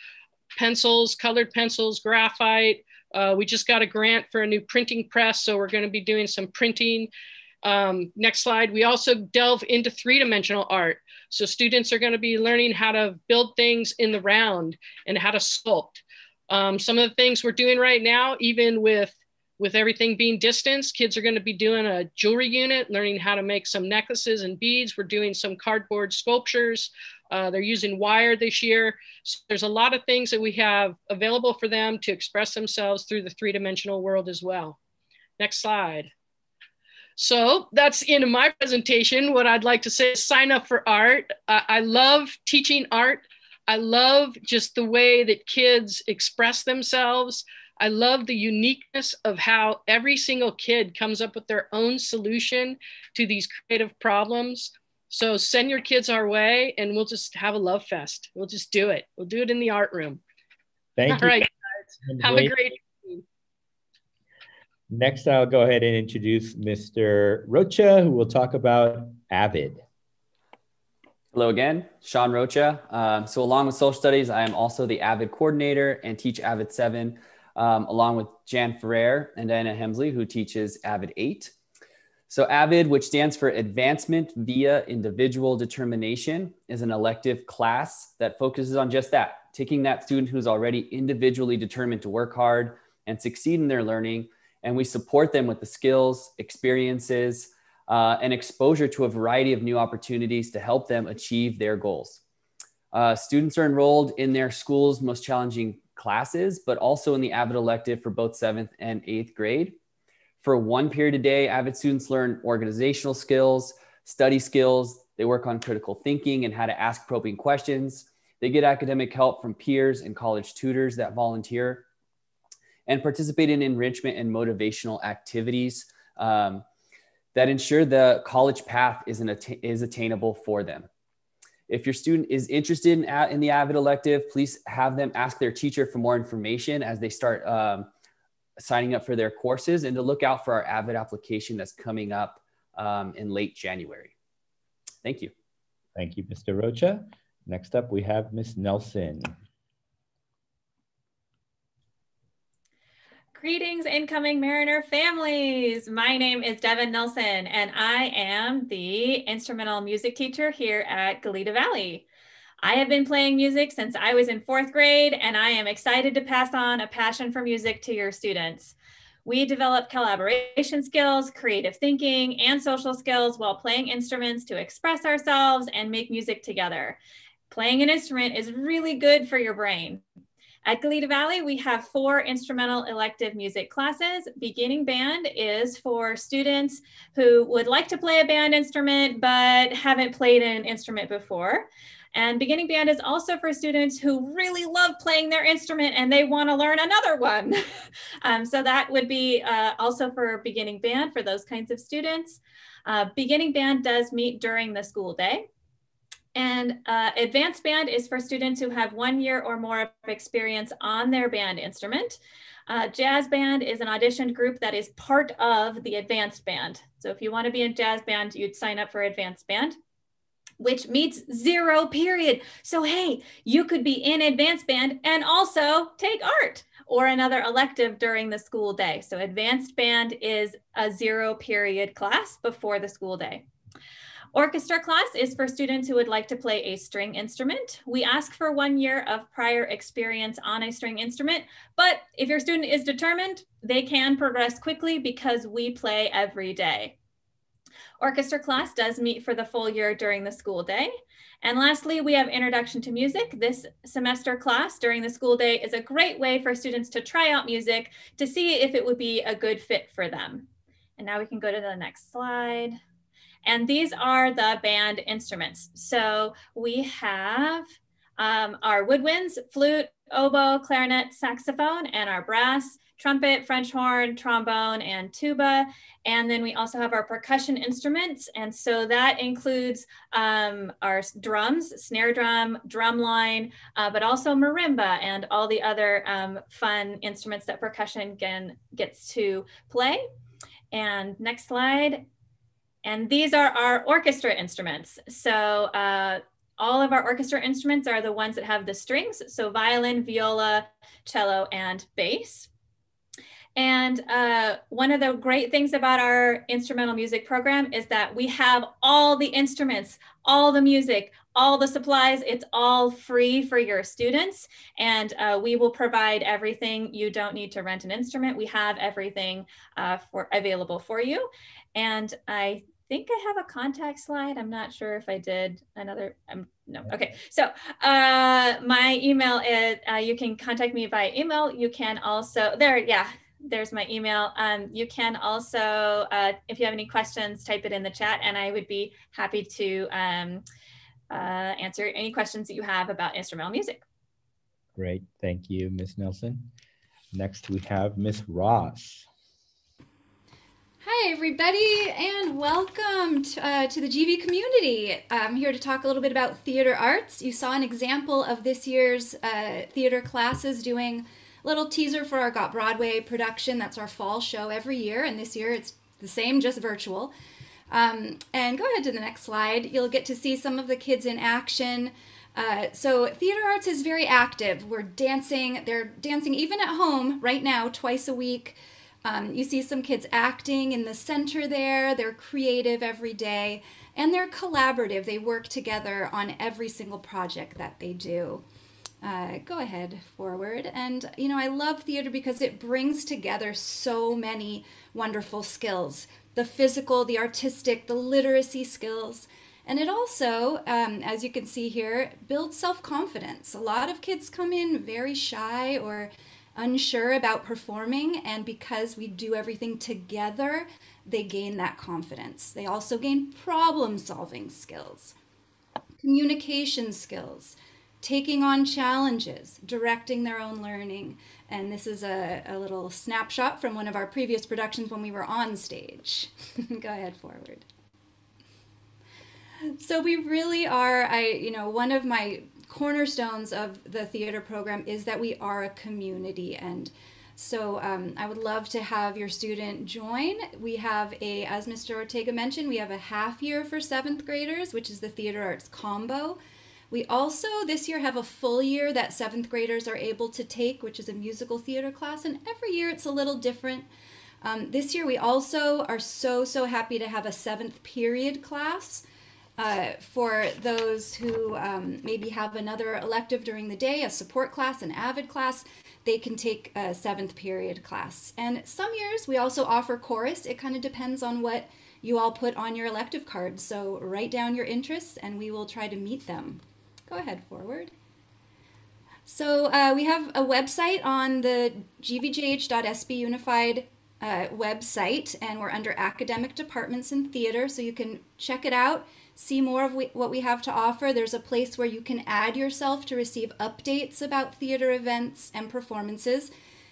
pencils, colored pencils, graphite. Uh, we just got a grant for a new printing press. So we're going to be doing some printing. Um, next slide. We also delve into three-dimensional art. So students are going to be learning how to build things in the round and how to sculpt. Um, some of the things we're doing right now, even with with everything being distanced, kids are going to be doing a jewelry unit, learning how to make some necklaces and beads. We're doing some cardboard sculptures. Uh, they're using wire this year. So there's a lot of things that we have available for them to express themselves through the three-dimensional world as well. Next slide. So that's in my presentation. What I'd like to say is sign up for art. Uh, I love teaching art. I love just the way that kids express themselves. I love the uniqueness of how every single kid comes up with their own solution to these creative problems. So send your kids our way and we'll just have a love fest. We'll just do it. We'll do it in the art room. Thank All you. right, guys. Have a great Next, I'll go ahead and introduce Mr. Rocha, who will talk about AVID. Hello again, Sean Rocha. Um, so along with social studies, I am also the AVID coordinator and teach AVID 7, um, along with Jan Ferrer and Diana Hemsley, who teaches AVID 8. So AVID, which stands for Advancement via Individual Determination, is an elective class that focuses on just that, taking that student who's already individually determined to work hard and succeed in their learning and we support them with the skills, experiences, uh, and exposure to a variety of new opportunities to help them achieve their goals. Uh, students are enrolled in their school's most challenging classes, but also in the AVID elective for both seventh and eighth grade. For one period a day, AVID students learn organizational skills, study skills, they work on critical thinking and how to ask probing questions. They get academic help from peers and college tutors that volunteer and participate in enrichment and motivational activities um, that ensure the college path is, an, is attainable for them. If your student is interested in, in the AVID elective, please have them ask their teacher for more information as they start um, signing up for their courses and to look out for our AVID application that's coming up um, in late January. Thank you. Thank you, Mr. Rocha. Next up, we have Ms. Nelson. Greetings, incoming Mariner families. My name is Devin Nelson, and I am the instrumental music teacher here at Goleta Valley. I have been playing music since I was in fourth grade, and I am excited to pass on a passion for music to your students. We develop collaboration skills, creative thinking, and social skills while playing instruments to express ourselves and make music together. Playing an instrument is really good for your brain. At Goleta Valley, we have four instrumental elective music classes. Beginning band is for students who would like to play a band instrument but haven't played an instrument before. And beginning band is also for students who really love playing their instrument and they want to learn another one. um, so that would be uh, also for beginning band for those kinds of students. Uh, beginning band does meet during the school day. And uh, advanced band is for students who have one year or more of experience on their band instrument. Uh, jazz band is an auditioned group that is part of the advanced band. So if you want to be in jazz band, you'd sign up for advanced band, which meets zero period. So hey, you could be in advanced band and also take art or another elective during the school day. So advanced band is a zero period class before the school day. Orchestra class is for students who would like to play a string instrument. We ask for one year of prior experience on a string instrument, but if your student is determined, they can progress quickly because we play every day. Orchestra class does meet for the full year during the school day. And lastly, we have Introduction to Music. This semester class during the school day is a great way for students to try out music to see if it would be a good fit for them. And now we can go to the next slide. And these are the band instruments. So we have um, our woodwinds, flute, oboe, clarinet, saxophone, and our brass, trumpet, French horn, trombone, and tuba. And then we also have our percussion instruments. And so that includes um, our drums, snare drum, drum line, uh, but also marimba and all the other um, fun instruments that percussion can, gets to play. And next slide. And these are our orchestra instruments. So uh, all of our orchestra instruments are the ones that have the strings. So violin, viola, cello, and bass. And uh, one of the great things about our instrumental music program is that we have all the instruments, all the music, all the supplies. It's all free for your students. And uh, we will provide everything. You don't need to rent an instrument. We have everything uh, for available for you. And I think I have a contact slide. I'm not sure if I did another. Um, no. Okay. So uh, my email is. Uh, you can contact me by email. You can also there. Yeah. There's my email. Um, you can also, uh, if you have any questions, type it in the chat, and I would be happy to um, uh, answer any questions that you have about instrumental music. Great, thank you, Ms. Nelson. Next, we have Ms. Ross. Hi, everybody, and welcome to, uh, to, the GV community. I'm here to talk a little bit about theater arts. You saw an example of this year's uh, theater classes doing a little teaser for our Got Broadway production. That's our fall show every year, and this year it's the same, just virtual. Um, and go ahead to the next slide. You'll get to see some of the kids in action. Uh, so theater arts is very active. We're dancing. They're dancing even at home right now, twice a week. Um, you see some kids acting in the center there. They're creative every day and they're collaborative. They work together on every single project that they do. Uh, go ahead forward. And, you know, I love theater because it brings together so many wonderful skills the physical, the artistic, the literacy skills. And it also, um, as you can see here, builds self confidence. A lot of kids come in very shy or unsure about performing, and because we do everything together, they gain that confidence. They also gain problem solving skills, communication skills, taking on challenges, directing their own learning. And this is a, a little snapshot from one of our previous productions when we were on stage. Go ahead forward. So we really are, I, you know, one of my cornerstones of the theater program is that we are a community and so um, I would love to have your student join. We have a, as Mr. Ortega mentioned, we have a half year for seventh graders, which is the theater arts combo. We also this year have a full year that seventh graders are able to take, which is a musical theater class, and every year it's a little different. Um, this year we also are so, so happy to have a seventh period class. Uh, for those who um, maybe have another elective during the day, a support class, an AVID class, they can take a seventh period class. And some years we also offer chorus. It kind of depends on what you all put on your elective cards. So write down your interests and we will try to meet them. Go ahead, forward. So uh, we have a website on the gvjh.sb unified uh, website, and we're under academic departments and theater, so you can check it out see more of we, what we have to offer, there's a place where you can add yourself to receive updates about theater events and performances,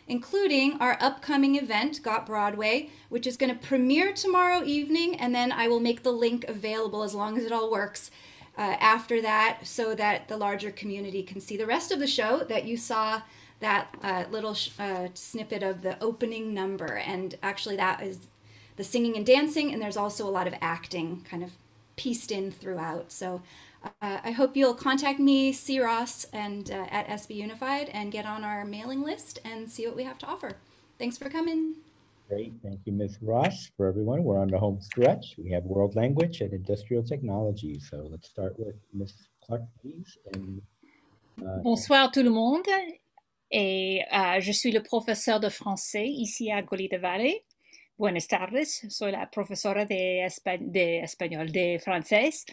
including our upcoming event, Got Broadway, which is going to premiere tomorrow evening, and then I will make the link available as long as it all works. Uh, after that, so that the larger community can see the rest of the show that you saw that uh, little uh, snippet of the opening number. And actually, that is the singing and dancing, and there's also a lot of acting kind of pieced in throughout. So uh, I hope you'll contact me, C. Ross, and uh, at SB Unified, and get on our mailing list and see what we have to offer. Thanks for coming. Great, thank you, Ms. Ross. For everyone, we're on the home stretch. We have world language and industrial technology. So let's start with Ms. Clark, please. And, uh, Bonsoir tout le monde. Et euh, je suis le professeur de français ici à Goleta Valley. Buenas tardes, soy la profesora de, espa de español, de francés.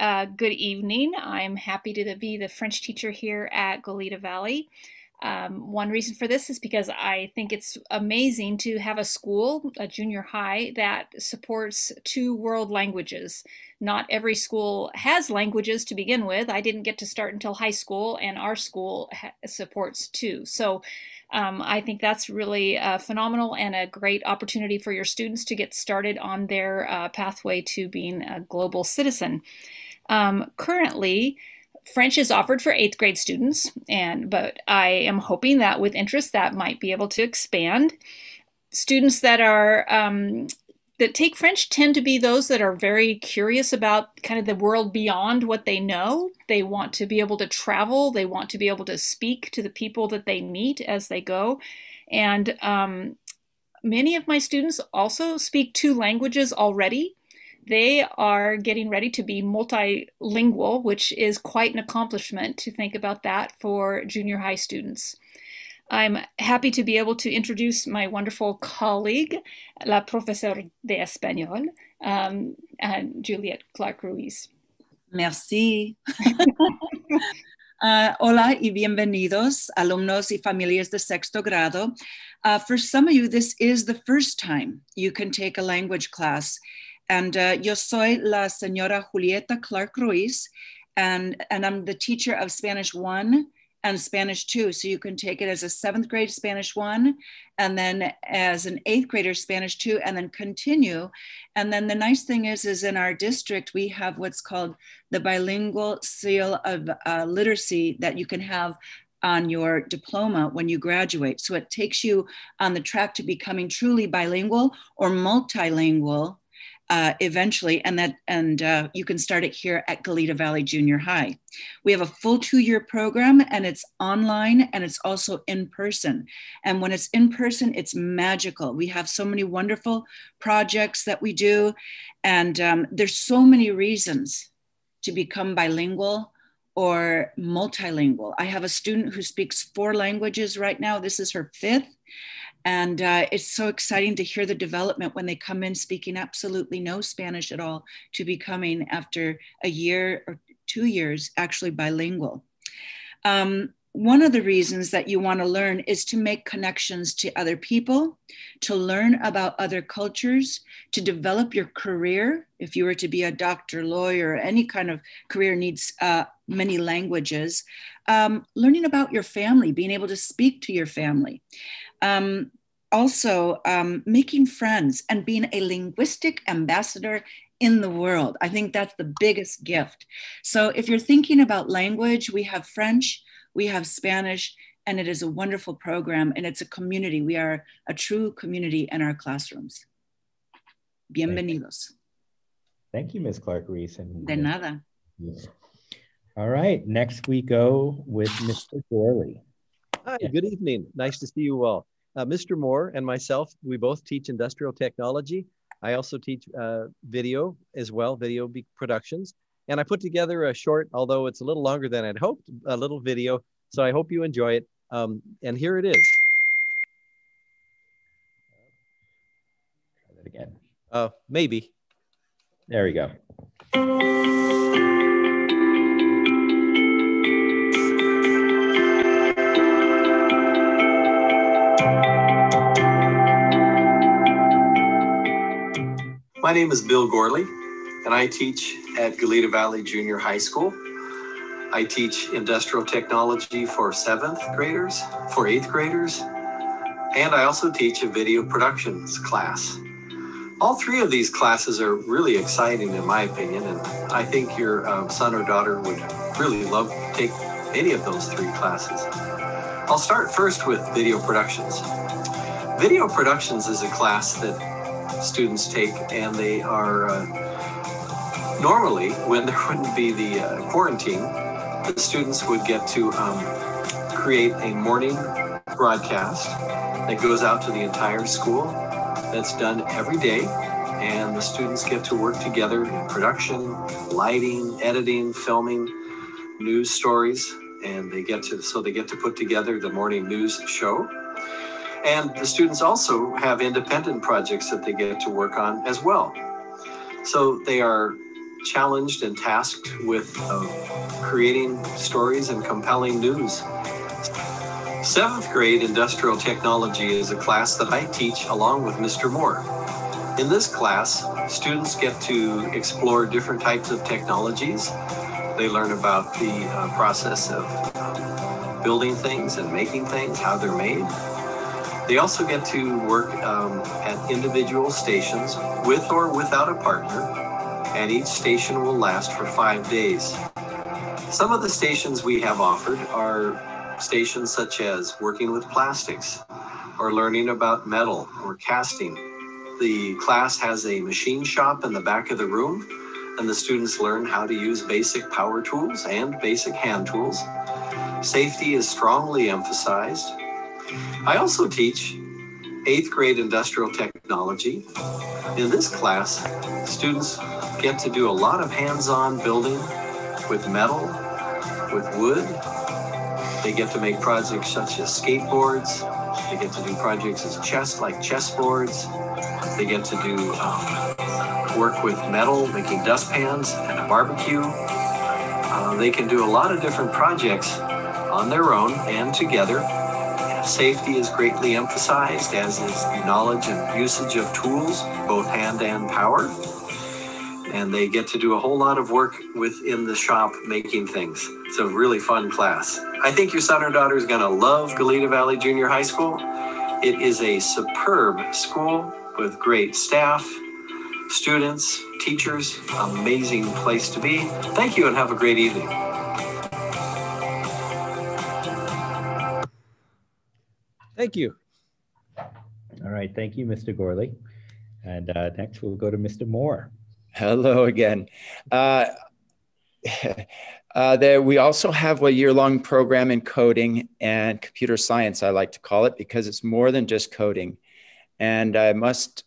Uh, good evening. I'm happy to be the French teacher here at Goleta Valley. Um, one reason for this is because I think it's amazing to have a school, a junior high, that supports two world languages. Not every school has languages to begin with. I didn't get to start until high school, and our school supports two. So um, I think that's really uh, phenomenal and a great opportunity for your students to get started on their uh, pathway to being a global citizen. Um, currently, French is offered for eighth grade students, and but I am hoping that with interest that might be able to expand. Students that are um, that take French tend to be those that are very curious about kind of the world beyond what they know. They want to be able to travel, they want to be able to speak to the people that they meet as they go. And um, many of my students also speak two languages already. They are getting ready to be multilingual, which is quite an accomplishment to think about that for junior high students. I'm happy to be able to introduce my wonderful colleague, la professeure de español, um, and Juliet Clark Ruiz. Merci. uh, hola y bienvenidos, alumnos y familias de sexto grado. Uh, for some of you, this is the first time you can take a language class. And uh, yo soy la señora Julieta Clark Ruiz, and, and I'm the teacher of Spanish 1 and Spanish 2. So you can take it as a seventh grade Spanish 1 and then as an eighth grader Spanish 2 and then continue. And then the nice thing is, is in our district, we have what's called the bilingual seal of uh, literacy that you can have on your diploma when you graduate. So it takes you on the track to becoming truly bilingual or multilingual uh, eventually, and that and uh, you can start it here at Goleta Valley Junior High. We have a full two-year program, and it's online and it's also in person. And when it's in person, it's magical. We have so many wonderful projects that we do, and um, there's so many reasons to become bilingual or multilingual. I have a student who speaks four languages right now. This is her fifth. And uh, it's so exciting to hear the development when they come in speaking absolutely no Spanish at all to becoming, after a year or two years, actually bilingual. Um, one of the reasons that you want to learn is to make connections to other people, to learn about other cultures, to develop your career. If you were to be a doctor, lawyer, any kind of career needs uh, many languages. Um, learning about your family, being able to speak to your family. Um, also, um, making friends and being a linguistic ambassador in the world. I think that's the biggest gift. So if you're thinking about language, we have French, we have Spanish, and it is a wonderful program and it's a community. We are a true community in our classrooms. Bienvenidos. Thank you, Ms. Clark Ruiz. And De nada. All right, next we go with Mr. Gorley. Hi, good evening. Nice to see you all. Uh, Mr. Moore and myself, we both teach industrial technology. I also teach uh, video as well, video productions. And I put together a short, although it's a little longer than I'd hoped, a little video. So I hope you enjoy it. Um, and here it is. Try that again. Uh, maybe. There we go. My name is Bill Gorley, and I teach at Goleta Valley Junior High School. I teach industrial technology for seventh graders, for eighth graders, and I also teach a video productions class. All three of these classes are really exciting, in my opinion, and I think your um, son or daughter would really love to take any of those three classes. I'll start first with video productions. Video productions is a class that students take, and they are uh, normally when there wouldn't be the uh, quarantine, the students would get to um, create a morning broadcast that goes out to the entire school. That's done every day, and the students get to work together in production, lighting, editing, filming, news stories, and they get to so they get to put together the morning news show and the students also have independent projects that they get to work on as well. So they are challenged and tasked with uh, creating stories and compelling news. Seventh grade industrial technology is a class that I teach along with Mr. Moore. In this class, students get to explore different types of technologies. They learn about the uh, process of um, building things and making things, how they're made. They also get to work um, at individual stations with or without a partner, and each station will last for five days. Some of the stations we have offered are stations such as working with plastics or learning about metal or casting. The class has a machine shop in the back of the room, and the students learn how to use basic power tools and basic hand tools. Safety is strongly emphasized, I also teach eighth grade industrial technology. In this class, students get to do a lot of hands-on building with metal, with wood. They get to make projects such as skateboards. They get to do projects as chess, like chessboards. They get to do um, work with metal, making dustpans and a barbecue. Uh, they can do a lot of different projects on their own and together Safety is greatly emphasized, as is the knowledge and usage of tools, both hand and power. And they get to do a whole lot of work within the shop making things. It's a really fun class. I think your son or daughter is going to love Goleta Valley Junior High School. It is a superb school with great staff, students, teachers, amazing place to be. Thank you and have a great evening. Thank you. All right. Thank you, Mr. Gorley. And uh, next we'll go to Mr. Moore. Hello again. Uh, uh, there, we also have a year-long program in coding and computer science, I like to call it, because it's more than just coding. And I must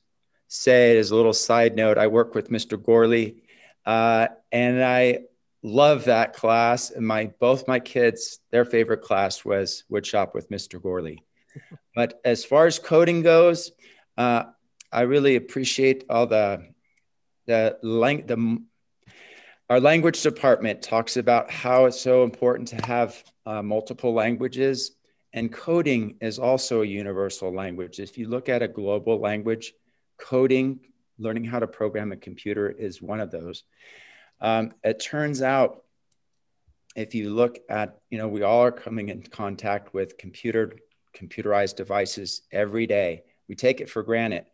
say, as a little side note, I work with Mr. Gorley, uh, and I love that class. And my both my kids, their favorite class was woodshop with Mr. Gorley but as far as coding goes, uh, I really appreciate all the the, lang- the our language department talks about how it's so important to have uh, multiple languages, and coding is also a universal language. If you look at a global language, coding, learning how to program a computer is one of those. Um, it turns out, if you look at, you know, we all are coming in contact with computer computerized devices every day. We take it for granted.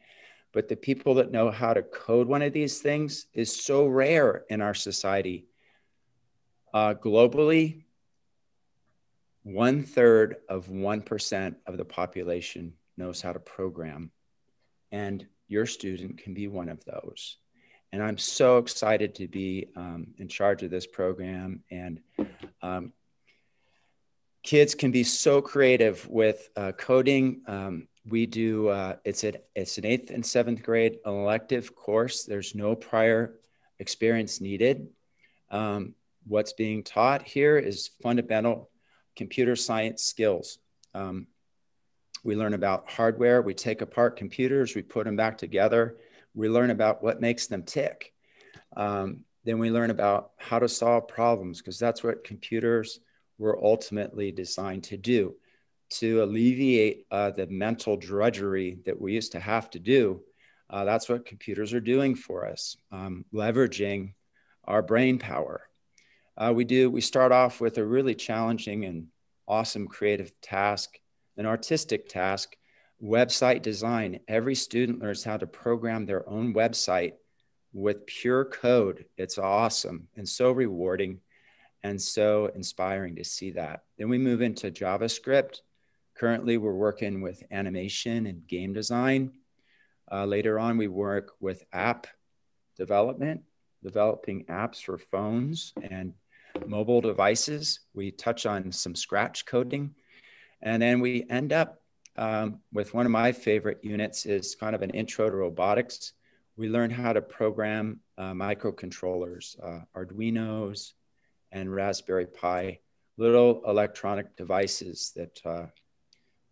but the people that know how to code one of these things is so rare in our society. Uh, globally, one third of 1% of the population knows how to program. And your student can be one of those. And I'm so excited to be um, in charge of this program. And um, kids can be so creative with uh, coding. Um, we do, uh, it's, a, it's an eighth and seventh grade elective course. There's no prior experience needed. Um, what's being taught here is fundamental computer science skills. Um, we learn about hardware. We take apart computers, we put them back together. We learn about what makes them tick. Um, then we learn about how to solve problems because that's what computers were ultimately designed to do to alleviate uh, the mental drudgery that we used to have to do. Uh, that's what computers are doing for us, um, leveraging our brain power. Uh, we do, we start off with a really challenging and awesome creative task, an artistic task, website design. Every student learns how to program their own website with pure code. It's awesome and so rewarding and so inspiring to see that. Then we move into JavaScript. Currently, we're working with animation and game design. Uh, later on, we work with app development, developing apps for phones and mobile devices. We touch on some scratch coding. And then we end up um, with one of my favorite units is kind of an intro to robotics. We learn how to program uh, microcontrollers, uh, Arduinos, and Raspberry Pi, little electronic devices that uh,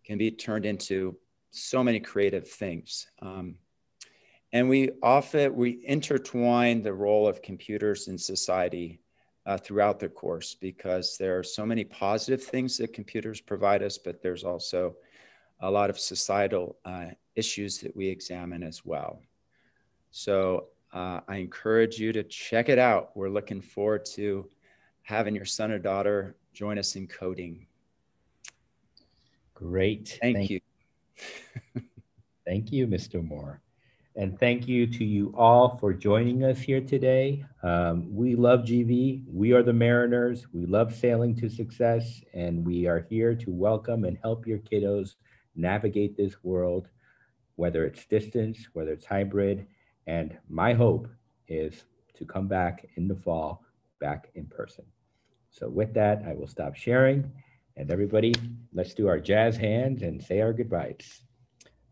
can be turned into so many creative things. Um, and we often we intertwine the role of computers in society uh, throughout the course because there are so many positive things that computers provide us, but there's also a lot of societal uh, issues that we examine as well. So uh, I encourage you to check it out. We're looking forward to having your son or daughter join us in coding. Great. Thank, thank you. thank you, Mr. Moore. And thank you to you all for joining us here today. Um, we love GV. We are the Mariners. We love sailing to success, and we are here to welcome and help your kiddos navigate this world, whether it's distance, whether it's hybrid. And my hope is to come back in the fall, back in person. So with that, I will stop sharing. And everybody, let's do our jazz hands and say our goodbyes.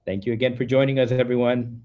Thank you again for joining us, everyone.